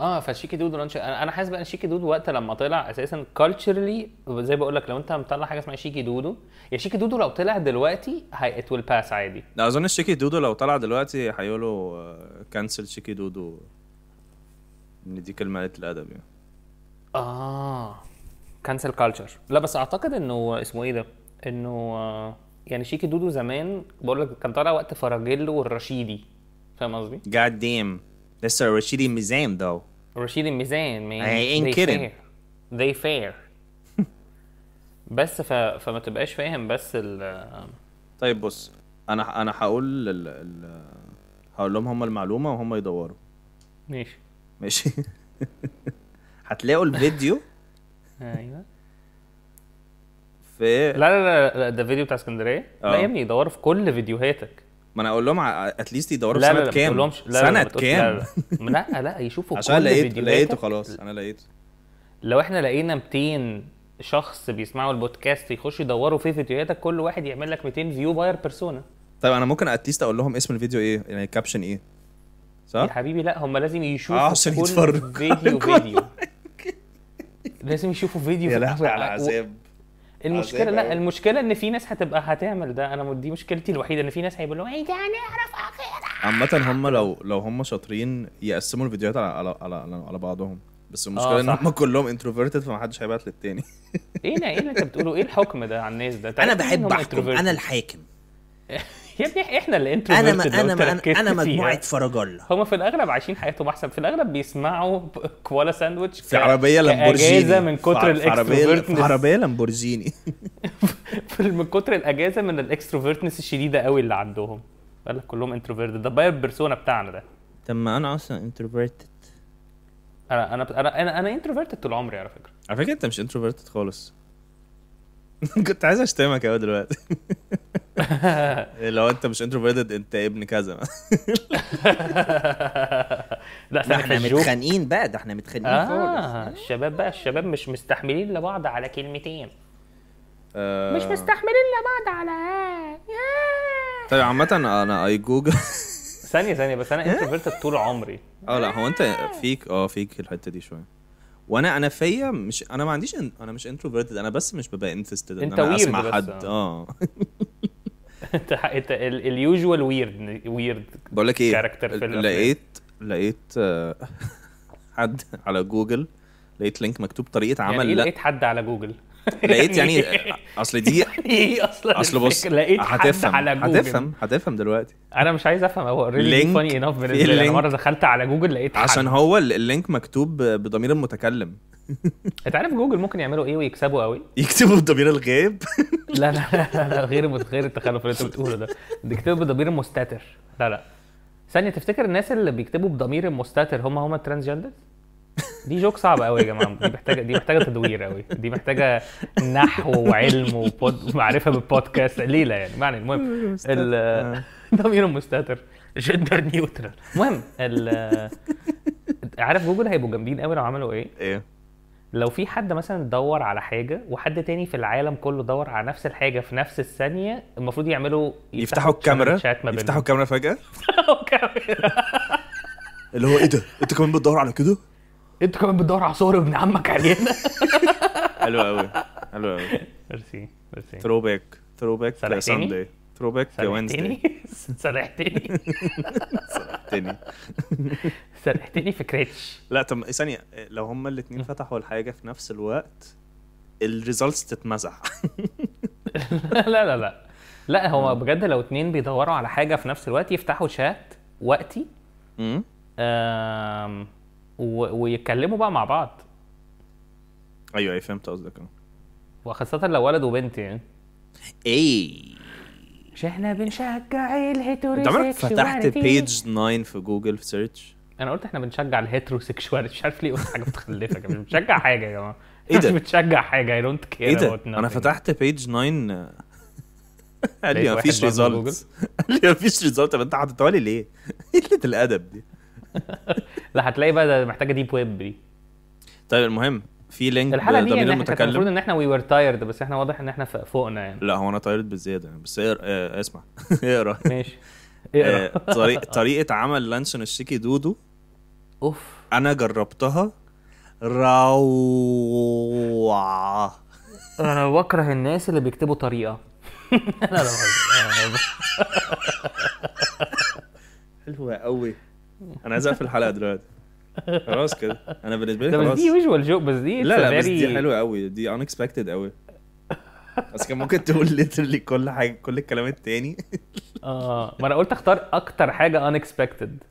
آه فالشيكي دودو لانش أنا حاسس بقى إن شيكي دودو وقت لما طلع أساسا كالتشرلي زي بقول لك لو أنت مطلع حاجة اسمها شيكي دودو يا شيكي دودو لو طلع دلوقتي هي it will pass عادي. لا أظن الشيكي دودو لو طلع دلوقتي هيقولوا cancel شيكي دودو إن دي كلمة قلة الأدب يعني. آه cancel culture لا بس أعتقد إنه اسمه إيه ده؟ إنه آه، يعني شيكي دودو زمان بقول لك كان طالع وقت فراجيلو والرشيدي. فاهم قصدي؟ God damn. لسه رشيدي ميزان though. رشيد الميزان man. I ain't they kidding. fair. They fair. بس ف... فما تبقاش فاهم بس ال طيب بص أنا أنا هقول ال... ال... هقول لهم هم المعلومة وهم يدوروا. ماشي. ماشي. هتلاقوا الفيديو. أيوه. في لا لا لا, لا ده فيديو بتاع اسكندرية؟ لا آه. يا ابني دوروا في كل فيديوهاتك. ما أنا أقول لهم at least يدوروا في سنه لا كام؟ لا لا سنه كام؟ لا لا. لا, يشوفوا عشان كل لقيت لقيته خلاص أنا لقيته. لو إحنا لقينا 200 شخص بيسمعوا البودكاست يخشوا يدوروا في فيديوهاتك كل واحد يعمل لك 200 view buyer persona طيب أنا ممكن at least أقول لهم اسم الفيديو إيه؟ يعني ال caption إيه؟ يا صح حبيبي لا هم لازم يشوفوا آه، عشان كل. فيديو فيديو. لازم يشوفوا فيديو يا لهوي على و- عذاب المشكلة لا أوي. المشكلة إن في ناس هتبقى هتعمل ده. أنا دي مشكلتي الوحيدة إن في ناس هيقولوا إيه ده هنعرف أخيرا. عامة هم لو لو هم شاطرين يقسموا الفيديوهات على على على, على بعضهم. بس المشكلة آه، إن. هم كلهم introverted فمحدش هيبعت للتاني. إيه ده إيه اللي أنت بتقوله؟ إيه الحكم ده على الناس ده؟ أنت أنا مين بحب أحكم؟ أنا الحاكم. يا ابني إحنا اللي أنا introverted ما أنا ما أنا, أنا مجموعة فرجلة هم في الأغلب عايشين حياتهم أحسن. في الأغلب بيسمعوا كوالا ساندويتش في عربية لامبورجيني. كأجازة من كتر في عربية في الاكستروفيرتنس عربية لامبورجيني. من كتر الأجازة من ال extrovertness الشديدة قوي اللي عندهم. قال لك كلهم introverted ده buyer persona بتاعنا ده. طب ما أنا أصلا introverted أنا أنا أنا أنا, أنا introverted طول عمري على فكرة. على فكرة أنت مش introverted خالص. كنت عايز أشتمك قوي دلوقتي. لو انت مش انتروفيرتد انت ابن كذا. لا ال joke متخانقين بقى ده إحنا متخانقين آه الشباب بقى الشباب مش مستحملين لبعض على كلمتين. آه، مش مستحملين لبعض على طيب عامة أنا اي جوجل ثانية ثانية بس أنا introverted طول عمري. آه لا هو أنت فيك آه فيك الحتة دي شوية. وأنا أنا فيا مش أنا ما عنديش إن... أنا مش introverted أنا بس مش ببقى interested إن أنا أسمع حد. آه. آه. انت انت ال usual weird weird بقول لك إيه كاركتر في. لقيت لقيت حد على جوجل لقيت لينك مكتوب طريقة يعني عمل إيه لا لقيت حد على جوجل لقيت يعني أصل دي إيه أصلا أصل بص؟ لقيت حد هتفهم على جوجل هتفهم هتفهم دلوقتي أنا مش عايز أفهم هو لينك- فاني انف بالنسبة لي. مرة دخلت على جوجل لقيت حد. عشان هو ال- اللينك مكتوب بضمير المتكلم انت عارف جوجل ممكن يعملوا إيه ويكسبوا قوي؟ يكتبوا بضمير الغيب؟ لا لا لا, لا غير غير التخلف اللي انت بتقوله ده. بيكتبوا بضمير مستتر. لا لا. ثانية تفتكر الناس اللي بيكتبوا بضمير مستتر هم هم ال transgender دي joke صعبة قوي يا جماعة. دي محتاجة دي محتاجة تدوير قوي. دي محتاجة نحو وعلم. ومعرفه بالبودكاست. ليله يعني؟ معنى المهم. ال ضمير مستتر. gender neutral المهم ال عارف جوجل هيبقوا جامدين قوي لو عملوا إيه؟ إيه؟ لو في حد مثلا دور على حاجة وحد تاني في العالم كله دور على نفس الحاجة في نفس الثانية المفروض يعملوا يفتحوا الكاميرا؟ يفتحوا الكاميرا فجأة؟ يفتحوا الكاميرا. اللي هو إيه ده؟ أنت كمان بتدور على كده؟ أنت كمان بتدور على صور ابن عمك علينا. حلو قوي حلو قوي merci merci throwback throwback؟ ساندي throwback Wednesday سرحتني؟ سرحتني. سرحتني في كريتش لا طب ثانية لو هما الاتنين فتحوا الحاجة في نفس الوقت ال results تتمسح لا لا لا. لا هو بجد لو اتنين بيدوروا على حاجة في نفس الوقت يفتحوا شات وقتي امم آم، ويتكلموا بقى مع بعض. أيوه أيوه فهمت قصدك. وخاصة لو ولد وبنت يعني. إيه. مش إحنا بنشجع انت عمرك فتحت page 9 في جوجل في search أنا قلت إحنا بنشجع ال heterosexuality. مش عارف ليه قلت حاجة متخلفة كده. مش بنشجع حاجة يا جماعة. إيه ده؟ مش بنشجع حاجة. I don't care إيه ده؟ أنا. فتحت page 9 آه، قال لي مفيش برضه results قال لي مفيش result طب أنت حاططها لي ليه؟ قلة الأدب دي. لا هتلاقي بقى ده محتاجة deep web دي. طيب المهم في link الحلقة دي يعني كان المفروض المتكلم إن إحنا we were tired بس إحنا واضح إن إحنا فوقنا يعني. لا هو أنا tired بالزياده بس اقرأ اسمع. اقرأ. ماشي. آه، اقرا طريق طريقة عمل لانشون الشيكي دودو. أوف. أنا جربتها. روعة. أنا بكره الناس اللي بيكتبوا طريقة. لا لا. حلوة قوي. أنا عايز أقفل الحلقة دلوقتي. خلاص كده. أنا بالنسبة لي بس خلاص. دي فيجوال جوك بس دي لا لا بس دي حلوة قوي. دي unexpected قوي. بس كان ممكن تقول literally كل حاجة كل الكلام التاني. آه ما أنا قلت أختار أكتر حاجة unexpected. آه،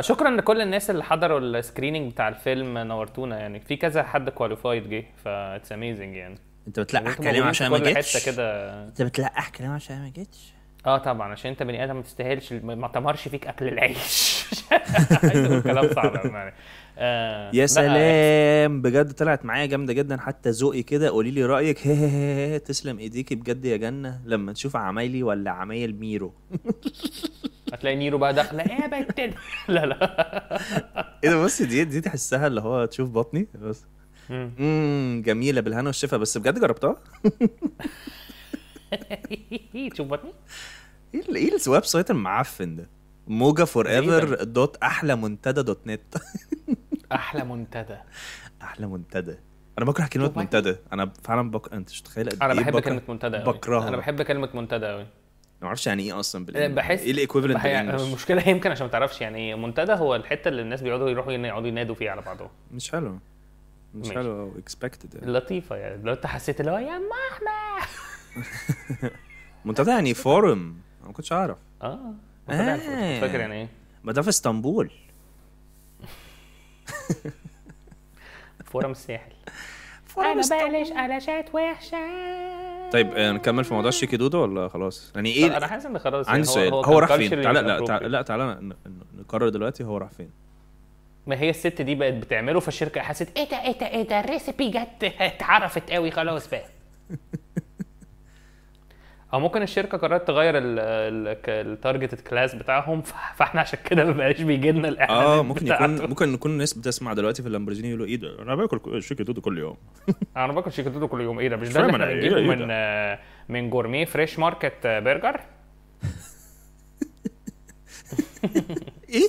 شكرا لكل الناس اللي حضروا ال screening بتاع الفيلم نورتونا يعني. في كذا حد qualified جه ف it's amazing يعني. انت بتلقح كلام عشان ما جيتش؟ كده. انت بتلقح كلام عشان ما جيتش؟ آه طبعا عشان انت بني آدم ما تستاهلش ما تمرش فيك أكل العيش. عايز أقول كلام صعب يعني. آه يا لا، سلام بجد طلعت معايا جامدة جدا حتى ذوقي كده قولي لي رأيك. هي هي هي تسلم إيديكي بجد يا جنة لما تشوف عمايلي ولا عمايل ميرو. هتلاقي ميرو بقى داخله إيه ال-" لا لا. إيه ده بص دي دي تحسها اللي هو تشوف بطني بس. مم. امم جميلة بالهنا والشفا بس بجد جربتها؟ تشوف بطني إيه إيه ال website المعفن ده؟ موجة forever dot أحلى منتدى dot net أحلى منتدى. أحلى منتدى. أنا بكره كلمة. منتدى. أنا فعلا بكره أنت مش متخيل أنا إيه بحب بكره- كلمة منتدى. بكرهها أنا بحب كلمة منتدى قوي ما أعرفش يعني إيه أصلا بال English بحس إيه ال equivalent بح- المشكلة يمكن عشان ما تعرفش يعني إيه. منتدى هو الحتة اللي الناس بيقعدوا يروحوا يقعدوا ينادوا فيها على بعضهم. مش حلو. مش ماشي. حلو أو expected يعني. لطيفة يعني. لو أنت حسيت اللي هو يا ام احمد منتدى يعني forum. أنا ما كنتش أعرف. آه منتدى يعني آه. فاكر يعني إيه؟ ما ده في إسطنبول. forum الساحل forum أنا. بقلش قلشات وحشة. طيب آه، نكمل في موضوع الشيكي دودو ولا خلاص؟ يعني إيه أنا حاسس إن خلاص عندي يعني سؤال. هو, راح كان فين؟ تعالى لا. تعالى لا تعالى نقرر دلوقتي هو راح فين. ما هي الست دي بقت بتعمله فالشركة حست إيه ده إيه ده إيه ده ال recipe جت اتعرفت قوي خلاص بقى. أو ممكن الشركة قررت تغير ال targeted class بتاعهم فاحنا عشان كده ما بقاش بيجي لنا الاعلانات آه ممكن بتاعته. يكون ممكن يكون الناس بتسمع دلوقتي في اللامبورجيني يقولوا إيه ده؟ أنا باكل شيكي دودو كل يوم. أنا باكل شيكي دودو كل يوم. إيه ده؟ مش ده اللي إحنا إيه- بنجيبه إيه من آه، من جورميه fresh market آه، برجر إيه؟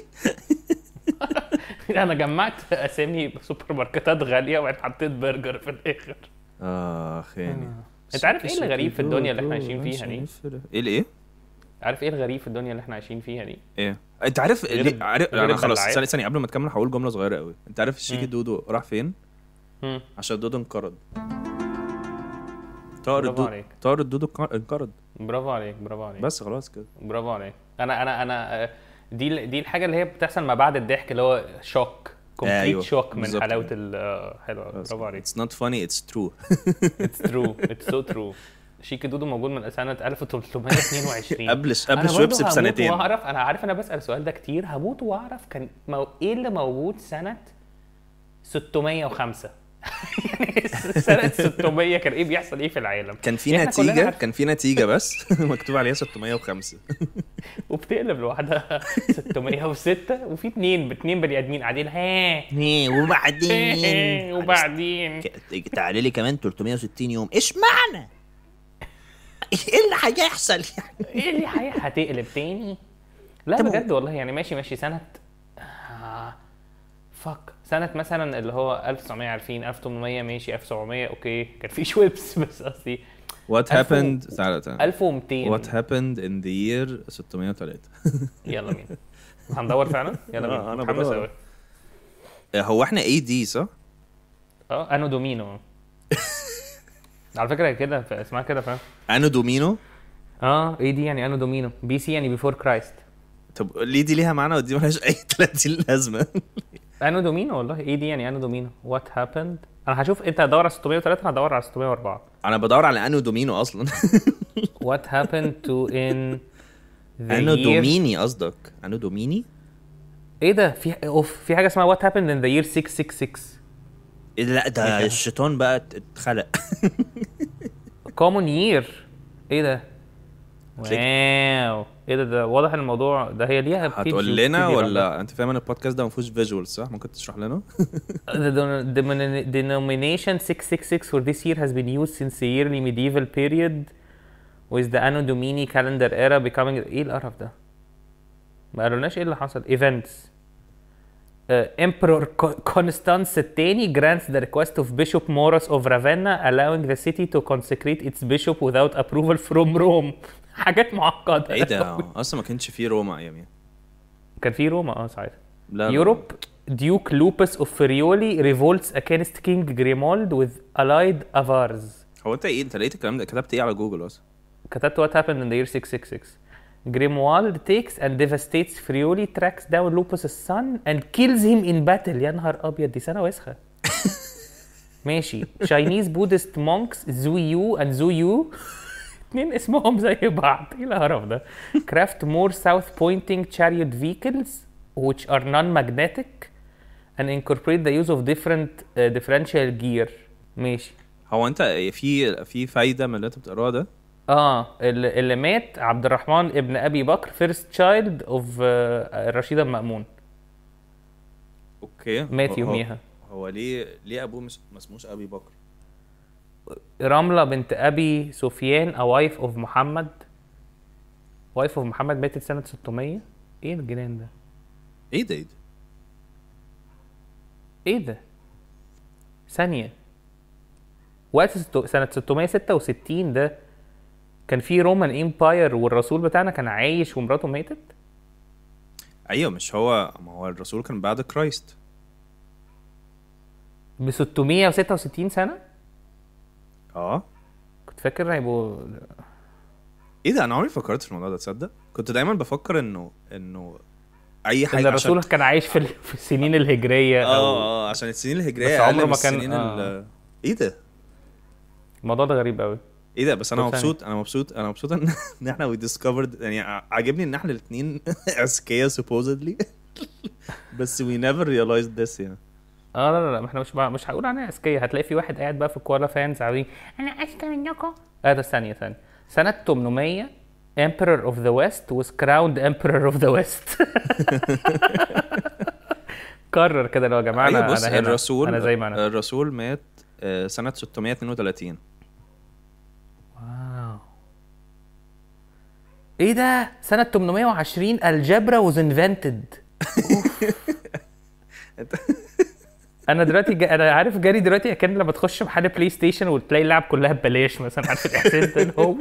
أنا جمعت أسامي سوبر ماركتات غالية وبعدين حطيت برجر في الآخر. اخ يعني انت عارف إيه اللي غريب في الدنيا اللي إحنا عايشين فيها دي؟ إيه اللي إيه؟ عارف إيه الغريب في الدنيا اللي إحنا عايشين فيها دي إيه انت عارف ليه عارف أنا خلاص. ثانية ثانية قبل ما تكمل هقول جملة صغيرة قوي انت عارف الشيكي مم. دودو راح فين مم. عشان الدودو انقرض طار الدودو. طار الدودو انق- انقرض برافو عليك برافو عليك بس خلاص كده برافو عليك أنا أنا أنا آه، دي دي الحاجة اللي هي بتحصل ما بعد الضحك اللي هو shock complete أيوه، shock من حلاوة. ال آه، حلوة برافو عليك. It's not funny it's true. It's true it's so true شيكي دودو موجود من سنة 1322 قبل قبل شويبس بسنتين. وأعرف أنا عارف أنا بسأل السؤال ده كتير. هموت وأعرف كان مو... إيه اللي موجود سنة 605 يعني سنة 600 كان إيه بيحصل إيه في العالم؟ كان في نتيجة؟ كان في نتيجة بس؟ مكتوب عليها 605 وبتقلب لوحدها. 606 وفي اتنين اتنين بني آدمين قاعدين. ها. وبعدين؟ وبعدين؟ تعالي لي كمان 360 يوم. إيش معنى؟ إيه اللي هيحصل يعني؟ إيه اللي هتقلب تاني؟ لا بجد والله يعني ماشي ماشي. سنة آه فك سنة مثلا اللي هو 1900 عارفين 1800 ماشي 1700 أوكي كان في شويبس بس قصدي. What happened تعالى تعالى 1200 What happened in the year 603 يلا بينا هندور فعلا؟ يلا بينا آه، أنا متحمس بدور. أوي. هو إحنا AD صح؟ آه Anno Domino. على فكرة كده اسمها كده فاهم؟ Anno Domino؟ آه AD يعني Anno Domino. BC يعني before Christ طب ليه دي ليها معنى ودي ملهاش أي 30 لازمة؟ Anno Domino والله AD يعني Anno Domino؟ what happened أنا هشوف أنت هتدور على 603 أنا هدور على 604 أنا بدور على Anno Domino أصلا. Happened to in the Anno Domini قصدك؟ Anno Domini؟ إيه ده؟ في of في حاجة اسمها what happened in the year 666 إيه لا ده الشيطان بقى ات- اتخلق. Common year. إيه ده؟ wow إيه ده ده واضح الموضوع ده هي ليها هتقول لنا. ولا انت فاهم ان البودكاست ده ما فيهوش visuals صح ممكن تشرح لنا The denomination 666 for this year has been used since the early medieval period with the Anno Domini calendar era becoming إيه القرف ده؟ ما قالولناش إيه اللي حصل events uh, Emperor Co- Constance الثاني grants the request of Bishop Morus of Ravenna allowing the city to consecrate its bishop without approval from Rome حاجات معقدة. إيه ده؟ أصلا ما كانش في روما أيام يعني. كان في روما آه ساعتها لا Europe Duke Lupus of Friuli revolts against King Grimoald with the aid Avars هو انت إيه؟ انت لقيت الكلام ده؟ كتبت إيه على جوجل أصلا؟ كتبت what happened in the year 666 Grimoald takes and devastates Friuli tracks down Lupus son and kills him in battle. يا نهار أبيض دي سنة وسخة. ماشي. Chinese Buddhist monks Zhi Yu and Zhi You اتنين اسمهم زي بعض. إيه الهرم ده؟ Craft more south pointing chariot vehicles which are non-magnetic and incorporate the use of different uh, differential gear. ماشي. هو أنت في في فايدة من اللي أنت بتقراه ده؟ آه اللي, مات عبد الرحمن ابن أبي بكر first child of الرشيد المأمون. أوكي. مات يوميها. هو ليه ليه أبوه مش ما اسموش أبي بكر؟ رملة بنت أبي سفيان a wife of محمد. wife of محمد ماتت سنة 600 إيه الجنان ده؟ إيه ده إيه ده؟ إيه ده؟ ثانية. وقت ستو... سنة 666 ده كان في Roman Empire والرسول بتاعنا كان عايش ومراته ماتت؟ أيوه مش هو ما هو الرسول كان بعد Christ. ب 666 سنة؟ آه. كنت فاكر هيبقوا إيه ده؟ أنا عمري فكرت في الموضوع ده تصدق؟ كنت دايما بفكر إنه إنه أي حاجة الرسول عشان كان عايش في, في السنين الهجرية آه أو آه عشان السنين الهجرية بس عمره ما كان- آه. ال- إيه ده؟ الموضوع ده غريب قوي إيه ده؟ بس أنا. مبسوط أنا مبسوط أنا مبسوط ان إحنا وي ديسكفرد يعني عاجبني إن إحنا الاثنين اذكياء supposedly. بس we never realized this يعني. آه لا لا لا ما إحنا مش مش هقول عنها أذكياء. هتلاقي في واحد قاعد بقى في الكوالا فانز عاوزين أنا اذكى منكم آه ده ثانية ثانية. سنة 800 Emperor of the West was crowned Emperor of the West. قرر كده لو يا جماعة أيوه أنا بص أنا هنا الرسول أنا زي ما أنا. الرسول مات آه، سنة 632 واو. إيه ده؟ سنة 820 الجبرا was invented. أنا دلوقتي. أنا عارف جاري دلوقتي كان لما تخش محل PlayStation وتلاقي اللعب كلها ببلاش مثلا عارف الإحساس ده؟ اللي هو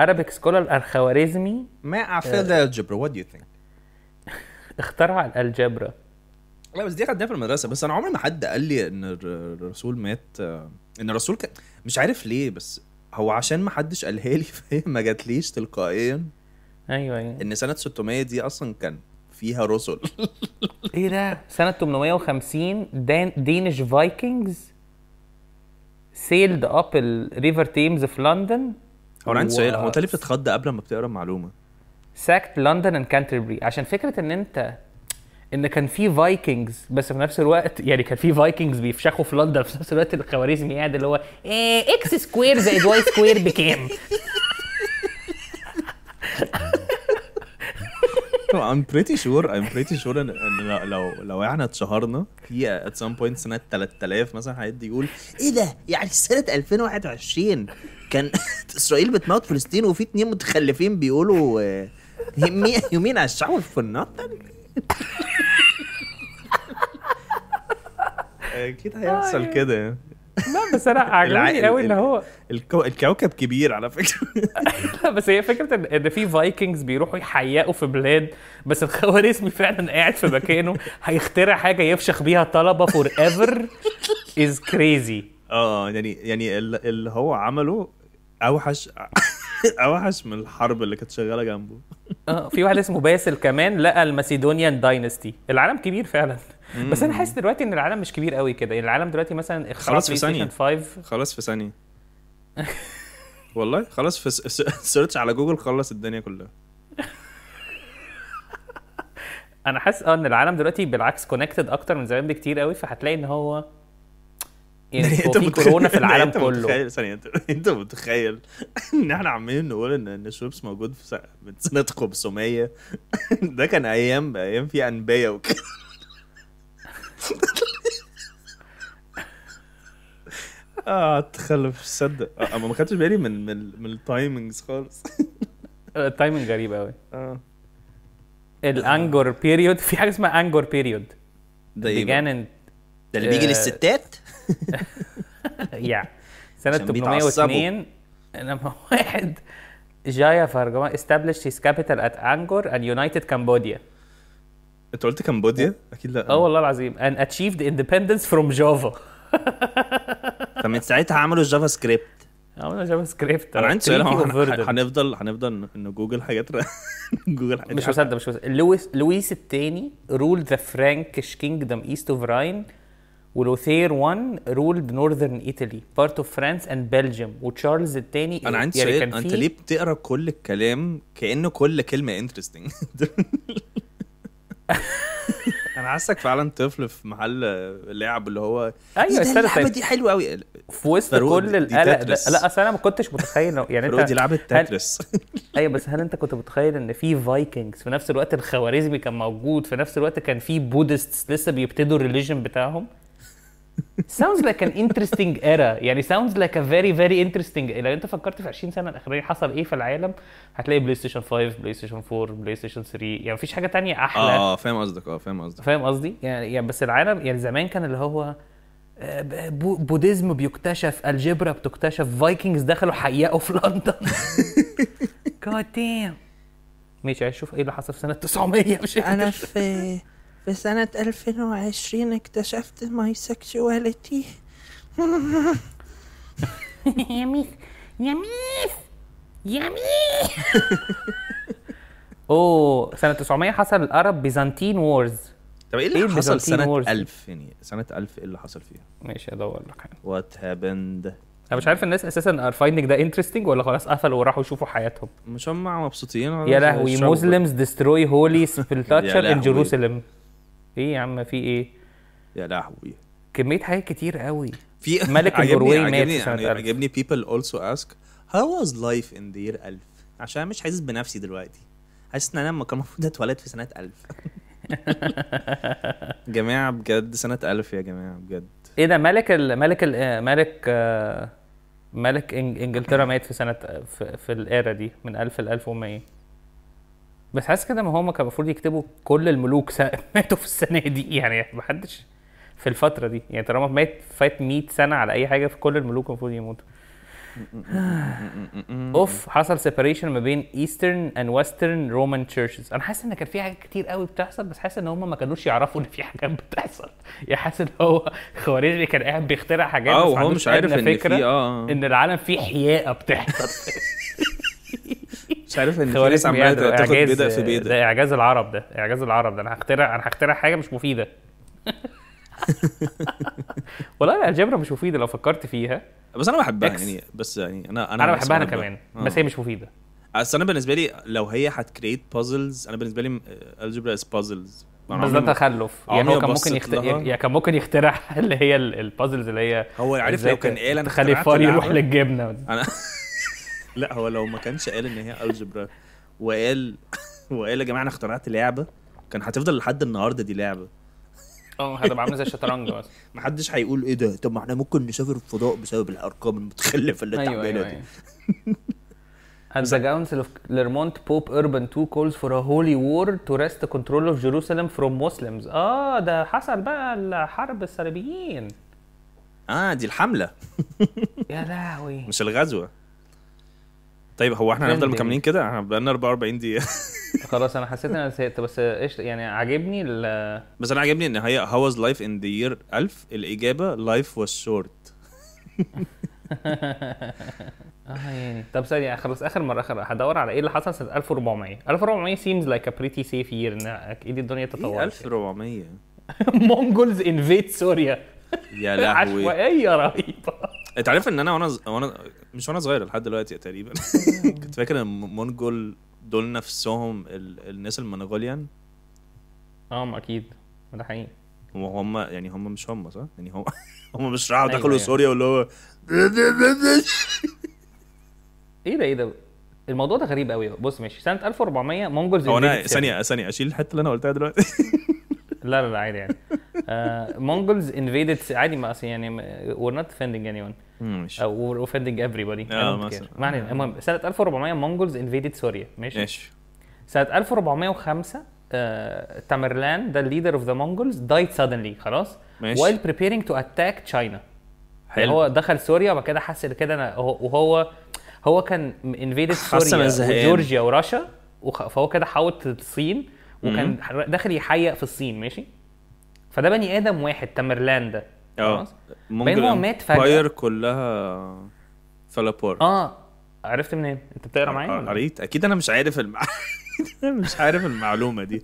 Arabic scholar الخوارزمي ما اعرف ده الجبر do you think? اخترع ال algebra. لا بس دي خدناها في المدرسة. بس أنا عمري ما حد قال لي إن الر- الرسول مات آه، إن الرسول كان مش عارف ليه بس هو عشان ما حدش قالها لي فهي ما جاتليش تلقائيا. أيوه أيوه. إن سنة 600 دي أصلا كان فيها رسل. إيه ده؟ سنة 850 Dan Danish Vikings sailed up ال river Thames في لندن هو أنا عندي سؤال هو أنت ليه بتتخض قبل ما بتقرأ المعلومة؟ ساكت لندن and Canterbury عشان فكرة إن انت إن كان في Vikings بس في نفس الوقت يعني كان في Vikings بيفشخوا في لندن في نفس الوقت الخوارزمي قاعد اللي هو إيه x square زائد y square بكام؟ I'm pretty sure I'm pretty sure ان إن لو- لو إحنا اتشهرنا في at some point سنة 3000 مثلا هيدي يقول إيه ده؟ يعني سنة 2021 كان إسرائيل بتموت فلسطين وفي اتنين متخلفين بيقولوا آه، يمين على الشعب في النطن أكيد هيحصل كده يعني. لا بس أنا عجبني قوي إن هو الكو... الكوكب كبير على فكرة. لا بس هي فكرة ان إن في Vikings بيروحوا يحيقوا في بلاد بس الخوارزمي فعلا قاعد في مكانه هيخترع حاجة يفشخ بيها طلبة forever is crazy آه يعني يعني ال- اللي هو عمله أوحش أوحش من الحرب اللي كانت شغالة جنبه. آه في واحد اسمه باسل كمان لقى ال Macedonian dynasty. العالم كبير فعلا. بس أنا حاسس دلوقتي إن العالم مش كبير قوي كده. يعني العالم دلوقتي مثلا اختراع خلاص في. 5 خلاص في ثانية. والله خلاص في س- س- search على جوجل خلص الدنيا كلها. أنا حاسس آه إن العالم دلوقتي بالعكس connected أكتر من زمان بكتير قوي فهتلاقي إن هو يعني في كورونا في العالم كله. متخيل؟ ثانية انت متخيل إن إحنا عمالين نقول إن إن شوبس موجود في سنة 500 ده كان أيام أيام في أنبياء وكده. آه تخلف صدق. آه، اما ما خدتش بالي من من من ال timings خالص. ال timing غريب قوي آه. الانجور بيريود في حاجة اسمها Angkor period ده إيه ده اللي بيجي آه، للستات؟ عشان بيتعصبوا. 802 لما واحد Jayavarman established his capital at Angkor and united Cambodia. انت قلت كمبوديا؟ أكيد لا. أه والله العظيم. And achieved independence from Java. فمن ساعتها عملوا ال JavaScript عملنا JavaScript أنا عندي سؤال. هنفضل هنفضل ن- جوجل حاجات جوجل حاجات مش مصدق مش مصدق. لويس لويس الثاني ruled the Frankish kingdom east of Rhine ولوثير 1 ruled northern Italy part of France and Belgium. وتشارلز الثاني أنا عندي يعني سؤال أنت ليه بتقرأ كل الكلام كأنه كل كلمة interesting أنا حاسك فعلا طفل في محل لعب اللي هو أيوه ده؟ استنى اللعبة دي حلوة قوي في وسط كل القلق ده. لا أصل أنا ما كنتش متخيل يعني أنت دي لعبة Tetris أيوه بس هل أنت كنت متخيل إن في Vikings في نفس الوقت الخوارزمي كان موجود في نفس الوقت كان في Buddhists لسه بيبتدوا ال religion بتاعهم؟ Sounds like an interesting era. يعني sounds like a very very interesting لو انت فكرت في 20 سنة الاخرانيه حصل إيه في العالم هتلاقي PlayStation 5 PlayStation 4 PlayStation 3 يعني مفيش حاجة تانية أحلى. آه فاهم قصدك. آه فاهم قصدك. فاهم قصدي؟ يعني يعني بس العالم يعني زمان كان اللي هو آه، Buddhism بيكتشف algebra بتكتشف Vikings دخلوا حيقوا في لندن. God damn ماشي عايز أشوف إيه اللي حصل في سنة 900 مش أنا في في سنة 2020 اكتشفت my sexuality يا ميس يا ميس يا ميس. أوه سنة 900 حصل ال Arab Byzantine wars. طب إيه إيه اللي حصل ال Byzantine سنة wars؟ 1000 يعني؟ سنة 1000 إيه اللي حصل فيها؟ ماشي أدور لك. حاجة what happened أنا مش عارف الناس أساسا are finding ده interesting ولا خلاص قفلوا وراحوا يشوفوا حياتهم. مش هم مبسوطين. يا لهوي؟ Muslims destroy Holy Sepulchre in. جيروسلم إيه يا عم في إيه؟ يا لهوي. كمية حاجات كتير قوي. في ملك عجبني- النرويج مات عجبني في سنة 1000. عجبني people also ask how was life in the year 1000 عشان مش حاسس بنفسي دلوقتي. حاسس إن أنا لما كان المفروض اتولد في سنة 1000 جماعة بجد سنة 1000 يا جماعة بجد. إيه ده ملك ال ملك ال ملك آه، ملك إنجلترا مات في سنة في, في الإيرا دي من 1000 ل 1100 بس حاسس كده ما هم كان المفروض يكتبوا كل الملوك ماتوا في السنة دي. يعني محدش في الفترة دي. يعني طالما مات فات 100 سنة على أي حاجة في كل الملوك المفروض يموتوا. اوف حصل separation ما بين Eastern and Western Roman churches أنا حاسس إن كان في حاجات كتير قوي بتحصل بس حاسس إن هم ما كانوش يعرفوا إن في حاجات بتحصل. يعني حاسس إن هو خوارزمي كان قاعد بيخترع حاجات آه بس ما عندوش مش عارف إن فكرة في آه. إن العالم فيه حياقه بتحصل. مش عارف إن في ناس عمالة تاخد بيضة في بيضة. ده إعجاز العرب ده إعجاز العرب ده. أنا هخترع أنا هخترع حاجة مش مفيدة. والله ال algebra مش مفيدة لو فكرت فيها. بس أنا بحبها. يعني بس يعني أنا أنا أنا نفسي بحبها أنا كمان آه. بس هي مش مفيدة. أصل أنا بالنسبة لي لو هي هت create puzzles أنا بالنسبة لي algebra is puzzles أنا بس ده تخلف. يعني هو كان ممكن يخت... يعني كان ممكن يخترع اللي هي ال- ال puzzles اللي هي هو عارف لو كان قال أنا تخلي الفار يروح. للجبنة. أنا لا هو لو ما كانش قال إن هي algebra وقال وقال يا جماعة أنا اخترعت لعبة كان هتفضل لحد النهارده دي لعبة. آه هتبقى عاملة زي الشطرنج بس. محدش هيقول إيه ده؟ طب ما إحنا ممكن نسافر الفضاء بسبب الأرقام المتخلفة اللي انت أيوه عاملها أيوه دي. أيوه. At the Council of Clermont, Pope Urban II calls for a holy war to wrest the control of Jerusalem from Muslims. آه ده حصل بقى الحرب الصليبيين. آه دي الحملة. يا لهوي. مش الغزوة. طيب هو إحنا هنفضل Trending. مكملين كده؟ إحنا بقالنا 44 دقيقة. خلاص أنا حسيت إن أنا زهقت بس إيش يعني عاجبني ال بس أنا عاجبني إن هي how was life in the year 1000 الإجابة life was short. آه يعني. طب ثانية خلاص آخر مرة آخر هدور على إيه اللي حصل سنة 1400 1400 seems like a pretty safe year إن أكيد الدنيا إيه تطورت. 1400 مونجولز انفيد سوريا يا لهوي. عشوائية رهيبة. انت عارف ان أنا وأنا ز- وأنا مش وأنا صغير لحد دلوقتي تقريبا. كنت فاكر ان المونجول دول نفسهم ال... الناس ال Mongolian آه ما أكيد. ده حقيقي. وهم يعني هم مش هم صح؟ يعني هم هم مش راحوا أيوة، دخلوا أيوة. سوريا واللي هو إيه ده إيه ده؟ الموضوع ده غريب قوي. بص ماشي. سنة 1400 Mongols هو أنا. ثانية ثانية أشيل الحتة اللي أنا قلتها دلوقتي؟ لا لا لا عادي يعني Mongols invaded عادي ما أصل يعني we're not offending anyone. ماشي. أو we're offending everybody. آه، don't مثلا. ما علينا. المهم سنة 1400 Mongols invaded سوريا ماشي؟ ماشي. سنة 1405 آه، تامرلان ده ال leader of the Mongols died suddenly خلاص؟ ماشي. preparing to attack China. يعني حلو. هو دخل سوريا وبعد كده حس ان كده أنا هو- وهو هو كان invaded سوريا. وجورجيا وراشا وخ- فهو كده حاوط الصين وكان داخل يحيق في الصين ماشي؟ فده بني آدم واحد تامرلان ده آه مونجول هو مات. empire كلها فلابور آه. عرفت منين؟ أنت بتقرأ معايا؟ قريت. أكيد أنا مش عارف الم... مش عارف المعلومة دي.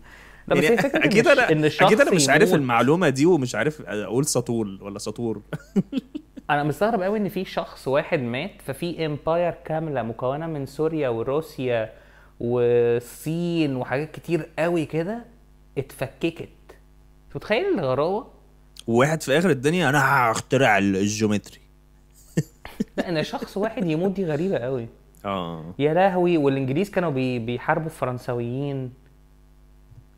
لا بس يعني أكيد أنا إن أكيد أنا مش عارف يموت. المعلومة دي ومش عارف أقول سطول ولا سطور. أنا مستغرب قوي إن في شخص واحد مات ففي امباير كاملة مكونة من سوريا وروسيا والصين وحاجات كتير قوي كده اتفككت. متخيل الغراوه وواحد في آخر الدنيا أنا هخترع الجيومتري. لا إن شخص واحد يموت دي غريبة قوي آه. يا لهوي والإنجليز كانوا بي بيحاربوا الفرنساويين.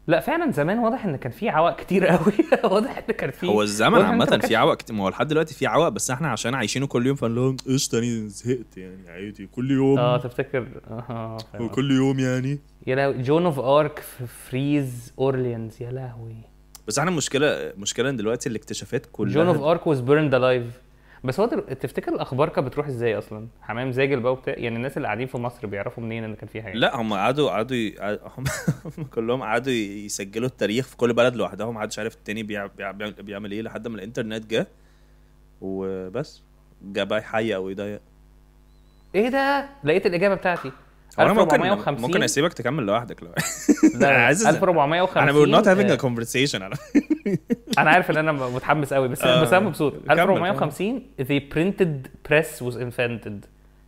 لا فعلا زمان واضح إن كان في عوائق كتير قوي واضح إن كان في هو الزمن ما في عوق كتير. ما هو لحد دلوقتي في عوق بس إحنا عشان عايشينه كل يوم فاللي هو قشطة يعني زهقت يعني عادي. كل يوم. آه تفتكر؟ آه. وكل يوم يعني. يا لهوي Joan of Arc في frees Orleans يا لهوي. بس إحنا المشكلة مشكلة إن دلوقتي الاكتشافات كلها Joan of Arc was burned alive بس هو تفتكر الأخبار كانت بتروح إزاي أصلا؟ حمام زاجل بقى وبتاع؟ يعني الناس اللي قاعدين في مصر بيعرفوا منين إن كان في حاجة؟ لا هم قعدوا قعدوا ي... هم هم كلهم قعدوا يسجلوا التاريخ في كل بلد لوحدها محدش عارف التاني بيع... بيع... بيعمل- بيعمل إيه لحد ما الإنترنت جه وبس. جه بقى يحيق أو يضيق إيه ده؟ لقيت الإجابة بتاعتي. أنا ممكن 1450 ممكن أسيبك تكمل لوحدك لو لا أنا عايز أز- 1450 أنا we're not having آه، a conversation. على أنا عارف إن أنا متحمس قوي بس آه. بس أنا مبسوط. كمل، 1450 the printed press was invented.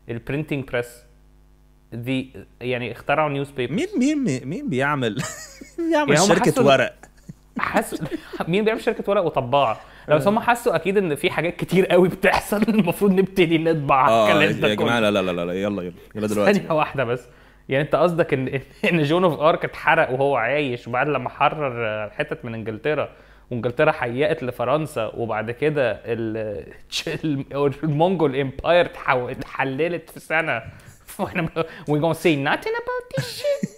ال printing press دي يعني اخترعوا newspaper مين مين مين بيعمل بيعمل يعني حسوا- ورق؟ حسوا مين بيعمل شركة ورق وطباعة؟ بس هم حسوا أكيد إن في حاجات كتير قوي بتحصل. المفروض نبتدي نطبع آه الكلام ده يا جماعة كله. لا لا لا لا يلا يلا يلا دلوقتي. ثانية واحدة بس. يعني أنت قصدك إن إن Joan of Arc اتحرق وهو عايش وبعد لما حرر حتت من إنجلترا وإنجلترا حيقت لفرنسا وبعد كده ال- المونجول Empire اتحللت في سنة. وإحنا we gonna say nothing about this shit.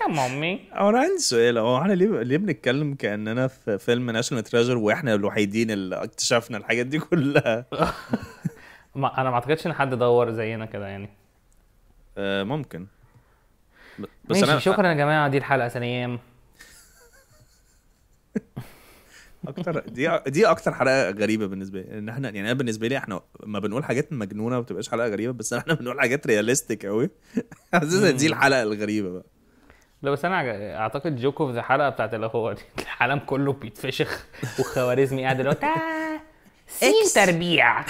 On me. هو أنا عندي سؤال. هو إحنا ليه ليه بنتكلم كأننا في فيلم National Treasure وإحنا الوحيدين اللي اكتشفنا الحاجات دي كلها؟ ما أنا ما أعتقدش إن حد دور زينا كده يعني. آه ممكن. بس ماشي أنا شكرا يا جماعة دي الحلقة سنيام أكتر دي دي أكتر حلقة غريبة بالنسبة لي. إن إحنا يعني أنا بالنسبة لي إحنا ما بنقول حاجات مجنونة ما بتبقاش حلقة غريبة بس إحنا بنقول حاجات realistic قوي حاسس دي الحلقة الغريبة بقى. لا بس أنا أعتقد جوكو في الحلقة بتاعت اللي هو العالم كله بيتفشخ وخوارزمي قاعد اللي هو تربيع.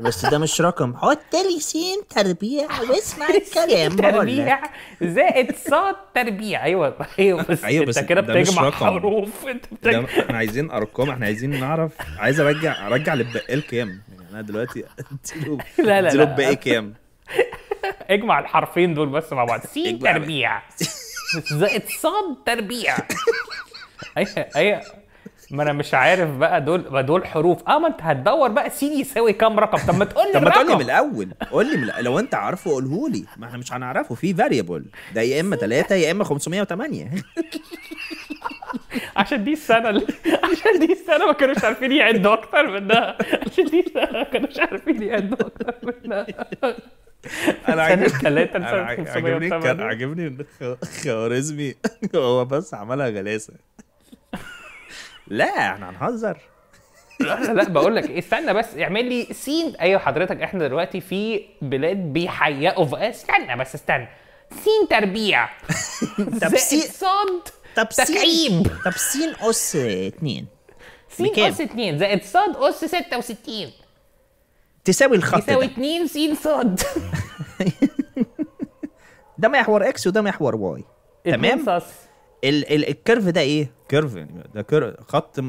بس ده مش رقم. حط لي سين تربيع واسمع الكلام. تربيع. زائد صاد تربيع. أيوه. أيوه بس أيوة، بس أنت كده بتجمع رقم. حروف. أنت بتجمع. إحنا عايزين أرقام. إحنا عايزين نعرف. عايز أرجع أرجع للبقال كام يعني أنا دلوقتي أديله لا، لا، لا. الباقي كام؟ اجمع الحرفين دول بس مع بعض. سين. تربيع. زائد صاد تربيع. اي اي ما أنا مش عارف بقى دول ما دول حروف. آه ما أنت هتدور بقى سين يساوي كام رقم؟ طب ما تقول لي طب ما تقول لي. من الأول. قول لي من. لو أنت عارفه قوله لي. ما إحنا مش هنعرفه. في variable ده يا إما 3 يا إما 508 عشان دي السنة اللي... عشان دي السنة ما كانوش عارفين يعدوا أكتر منها. عشان دي السنة ما كانوش عارفين يعدوا أكتر منها. أنا عاجبني. عاج- عاجبني. كان 508 عاجبني إن خوارزمي. هو بس عملها غلاسة. لا إحنا هنهزر. لا لا بقول لك إيه، استنى بس اعمل لي سين أيوه حضرتك إحنا دلوقتي في بلاد بيحيقوا في استنى بس استنى. سين تربيع. زائد سين- صاد تكعيب طب سين أس 2 سين؟ أس 2 زائد صاد أس 66 تساوي الخط يساوي ده 2 سين صاد. ده محور X وده محور Y تمام. ال ال ال curve ده إيه؟ curve يعني ده curve خط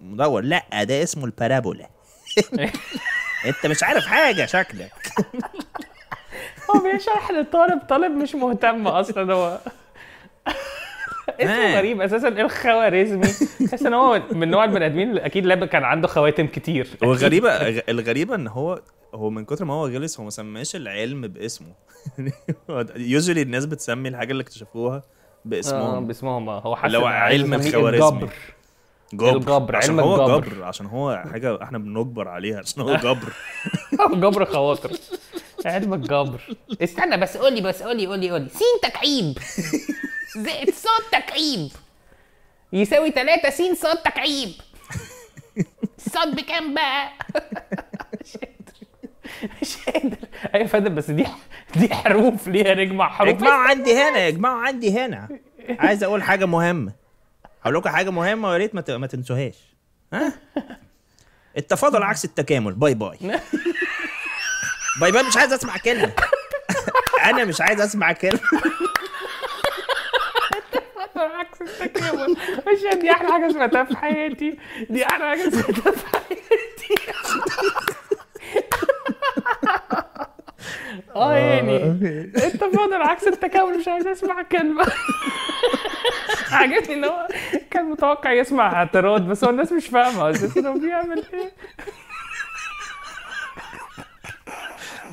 مدور. لا ده اسمه ال parabola. أنت مش عارف حاجة شكلك. هو بيشرح للطالب طالب مش مهتم أصلا هو اسمه. غريب أساسا الخوارزمي؟ تحس ان هو من نوع البني آدمين اللي أكيد لاب كان عنده خواتم كتير. هو غريبه غ- الغريبة إن هو هو من كتر ما هو غلس هو ما سماش العلم باسمه. يوجولي الناس بتسمي الحاجة اللي اكتشفوها آه، باسمهم. باسمهم آه. هو حاسس اللي هو علم الخوارزمي. الجبر. الجبر، عشان علم هو الجبر. جبر. عشان هو حاجة إحنا بنجبر عليها. عشان هو جبر. جبر خواطر. علم الجبر. استنى بس قولي بس قولي قولي قولي. سين تكعيب. زائد صاد تكعيب. يساوي 3 سين صاد تكعيب. صاد بكام بقى؟ مش قادر. مش أيوه يا فندم بس دي دي حروف ليها نجمع حروف. اجمعوا عندي هنا اجمعوا عندي هنا. عايز أقول حاجة مهمة. هقول لكم حاجة مهمة ويا ريت ما تنسوهاش. ها؟ التفاضل عكس التكامل. bye bye. bye bye مش عايز أسمع كلمة. أنا مش عايز أسمع كلمة. عكس التكامل. عشان دي أحلى حاجة سمعتها في حياتي. دي أحلى حاجة سمعتها في حياتي. آه يعني التفاضل عكس التكامل مش عايز أسمع كلمة. عجبني إن هو كان متوقع يسمع اعتراض بس هو الناس مش فاهمة أساسا هو بيعمل إيه؟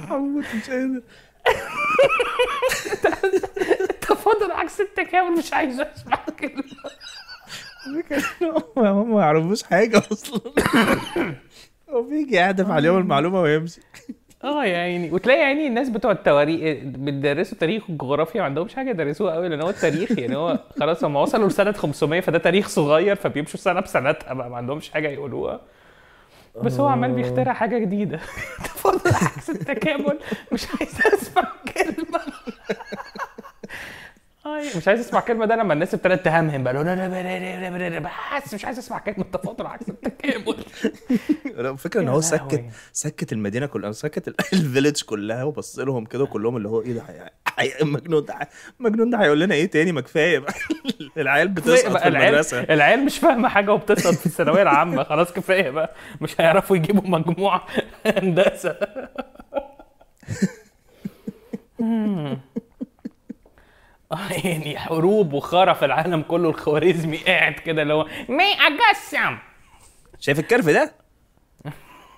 مش قادر. انت فاضل عكس التكامل مش عايز أسمع كلمة. هم ما يعرفوش حاجة أصلا. هو بيجي يهدف عليهم المعلومة ويمشي. آه يا عيني. وتلاقي يعني الناس بتوع التواريخ بيدرسوا تاريخ وجغرافيا ما عندهمش حاجة يدرسوها قوي لأن هو التاريخ يعني هو خلاص هم وصلوا لسنة 500 فده تاريخ صغير فبيمشوا سنة بسنتها بقى ما عندهمش حاجة يقولوها. بس هو عمال بيخترع حاجة جديدة. تفضل عكس التكامل. مش عايز أسمع كلمة. مش عايز اسمع كلمه ده لما الناس ابتدت تهمهم بقى بس مش عايز اسمع كلمة تفاضل عكس التكامل الفكرة إن هو. سكت سكت المدينة كلها سكت ال- الفيلج كلها وبص لهم كده كلهم اللي هو إيه ده المجنون ده المجنون ده هيقول لنا إيه تاني؟ ما كفاية العيال بتسقط في المدرسة. العيال مش فاهمة حاجة وبتسقط في الثانوية العامة خلاص كفاية بقى مش هيعرفوا يجيبوا مجموع هندسة. يعني حروب وخرا في العالم كله الخوارزمي قاعد كده اللي هو مي اجسم شايف ال curve ده؟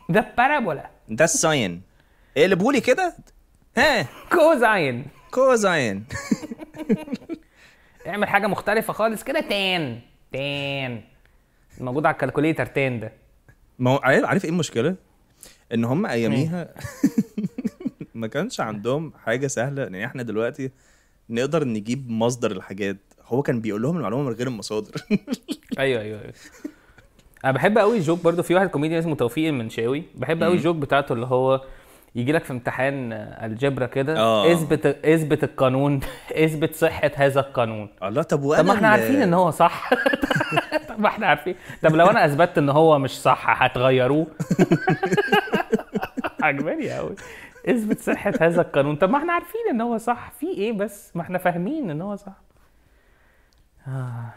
ده parabola ده ال sine. اقلبهولي كده. ها. cosine. cosine. اعمل حاجة مختلفة خالص كده. tan. tan. موجود على ال calculator. tan ده. ما هو عارف عارف إيه المشكلة؟ ان هم أياميها ما كانش عندهم حاجة سهلة. يعني إحنا دلوقتي نقدر نجيب مصدر الحاجات هو كان بيقول لهم المعلومة من غير المصادر. أيوه أيوه أيوه. أنا بحب قوي ال jokes برضو في واحد كوميديان اسمه توفيق المنشاوي. بحب قوي ال jokes بتاعته اللي هو يجي لك في امتحان ال algebra كده آه. إثبت إثبت القانون إثبت صحة هذا القانون. الله طب طب وأنا ما إحنا عارفين إن هو صح. طب ما إحنا عارفين. طب لو أنا اثبتت إن هو مش صح هتغيروه؟ عجباني قوي إثبت صحة هذا القانون. طب ما إحنا عارفين إن هو صح. في إيه بس؟ ما إحنا فاهمين إن هو صح. آه.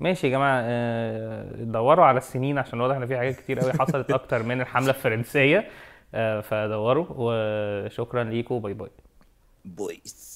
ماشي يا جماعة. آه، دوروا على السنين عشان واضح إن في حاجات كتير قوي حصلت أكتر من الحملة الفرنسية. آه، فدوروا. وشكرا ليكم bye bye. Peace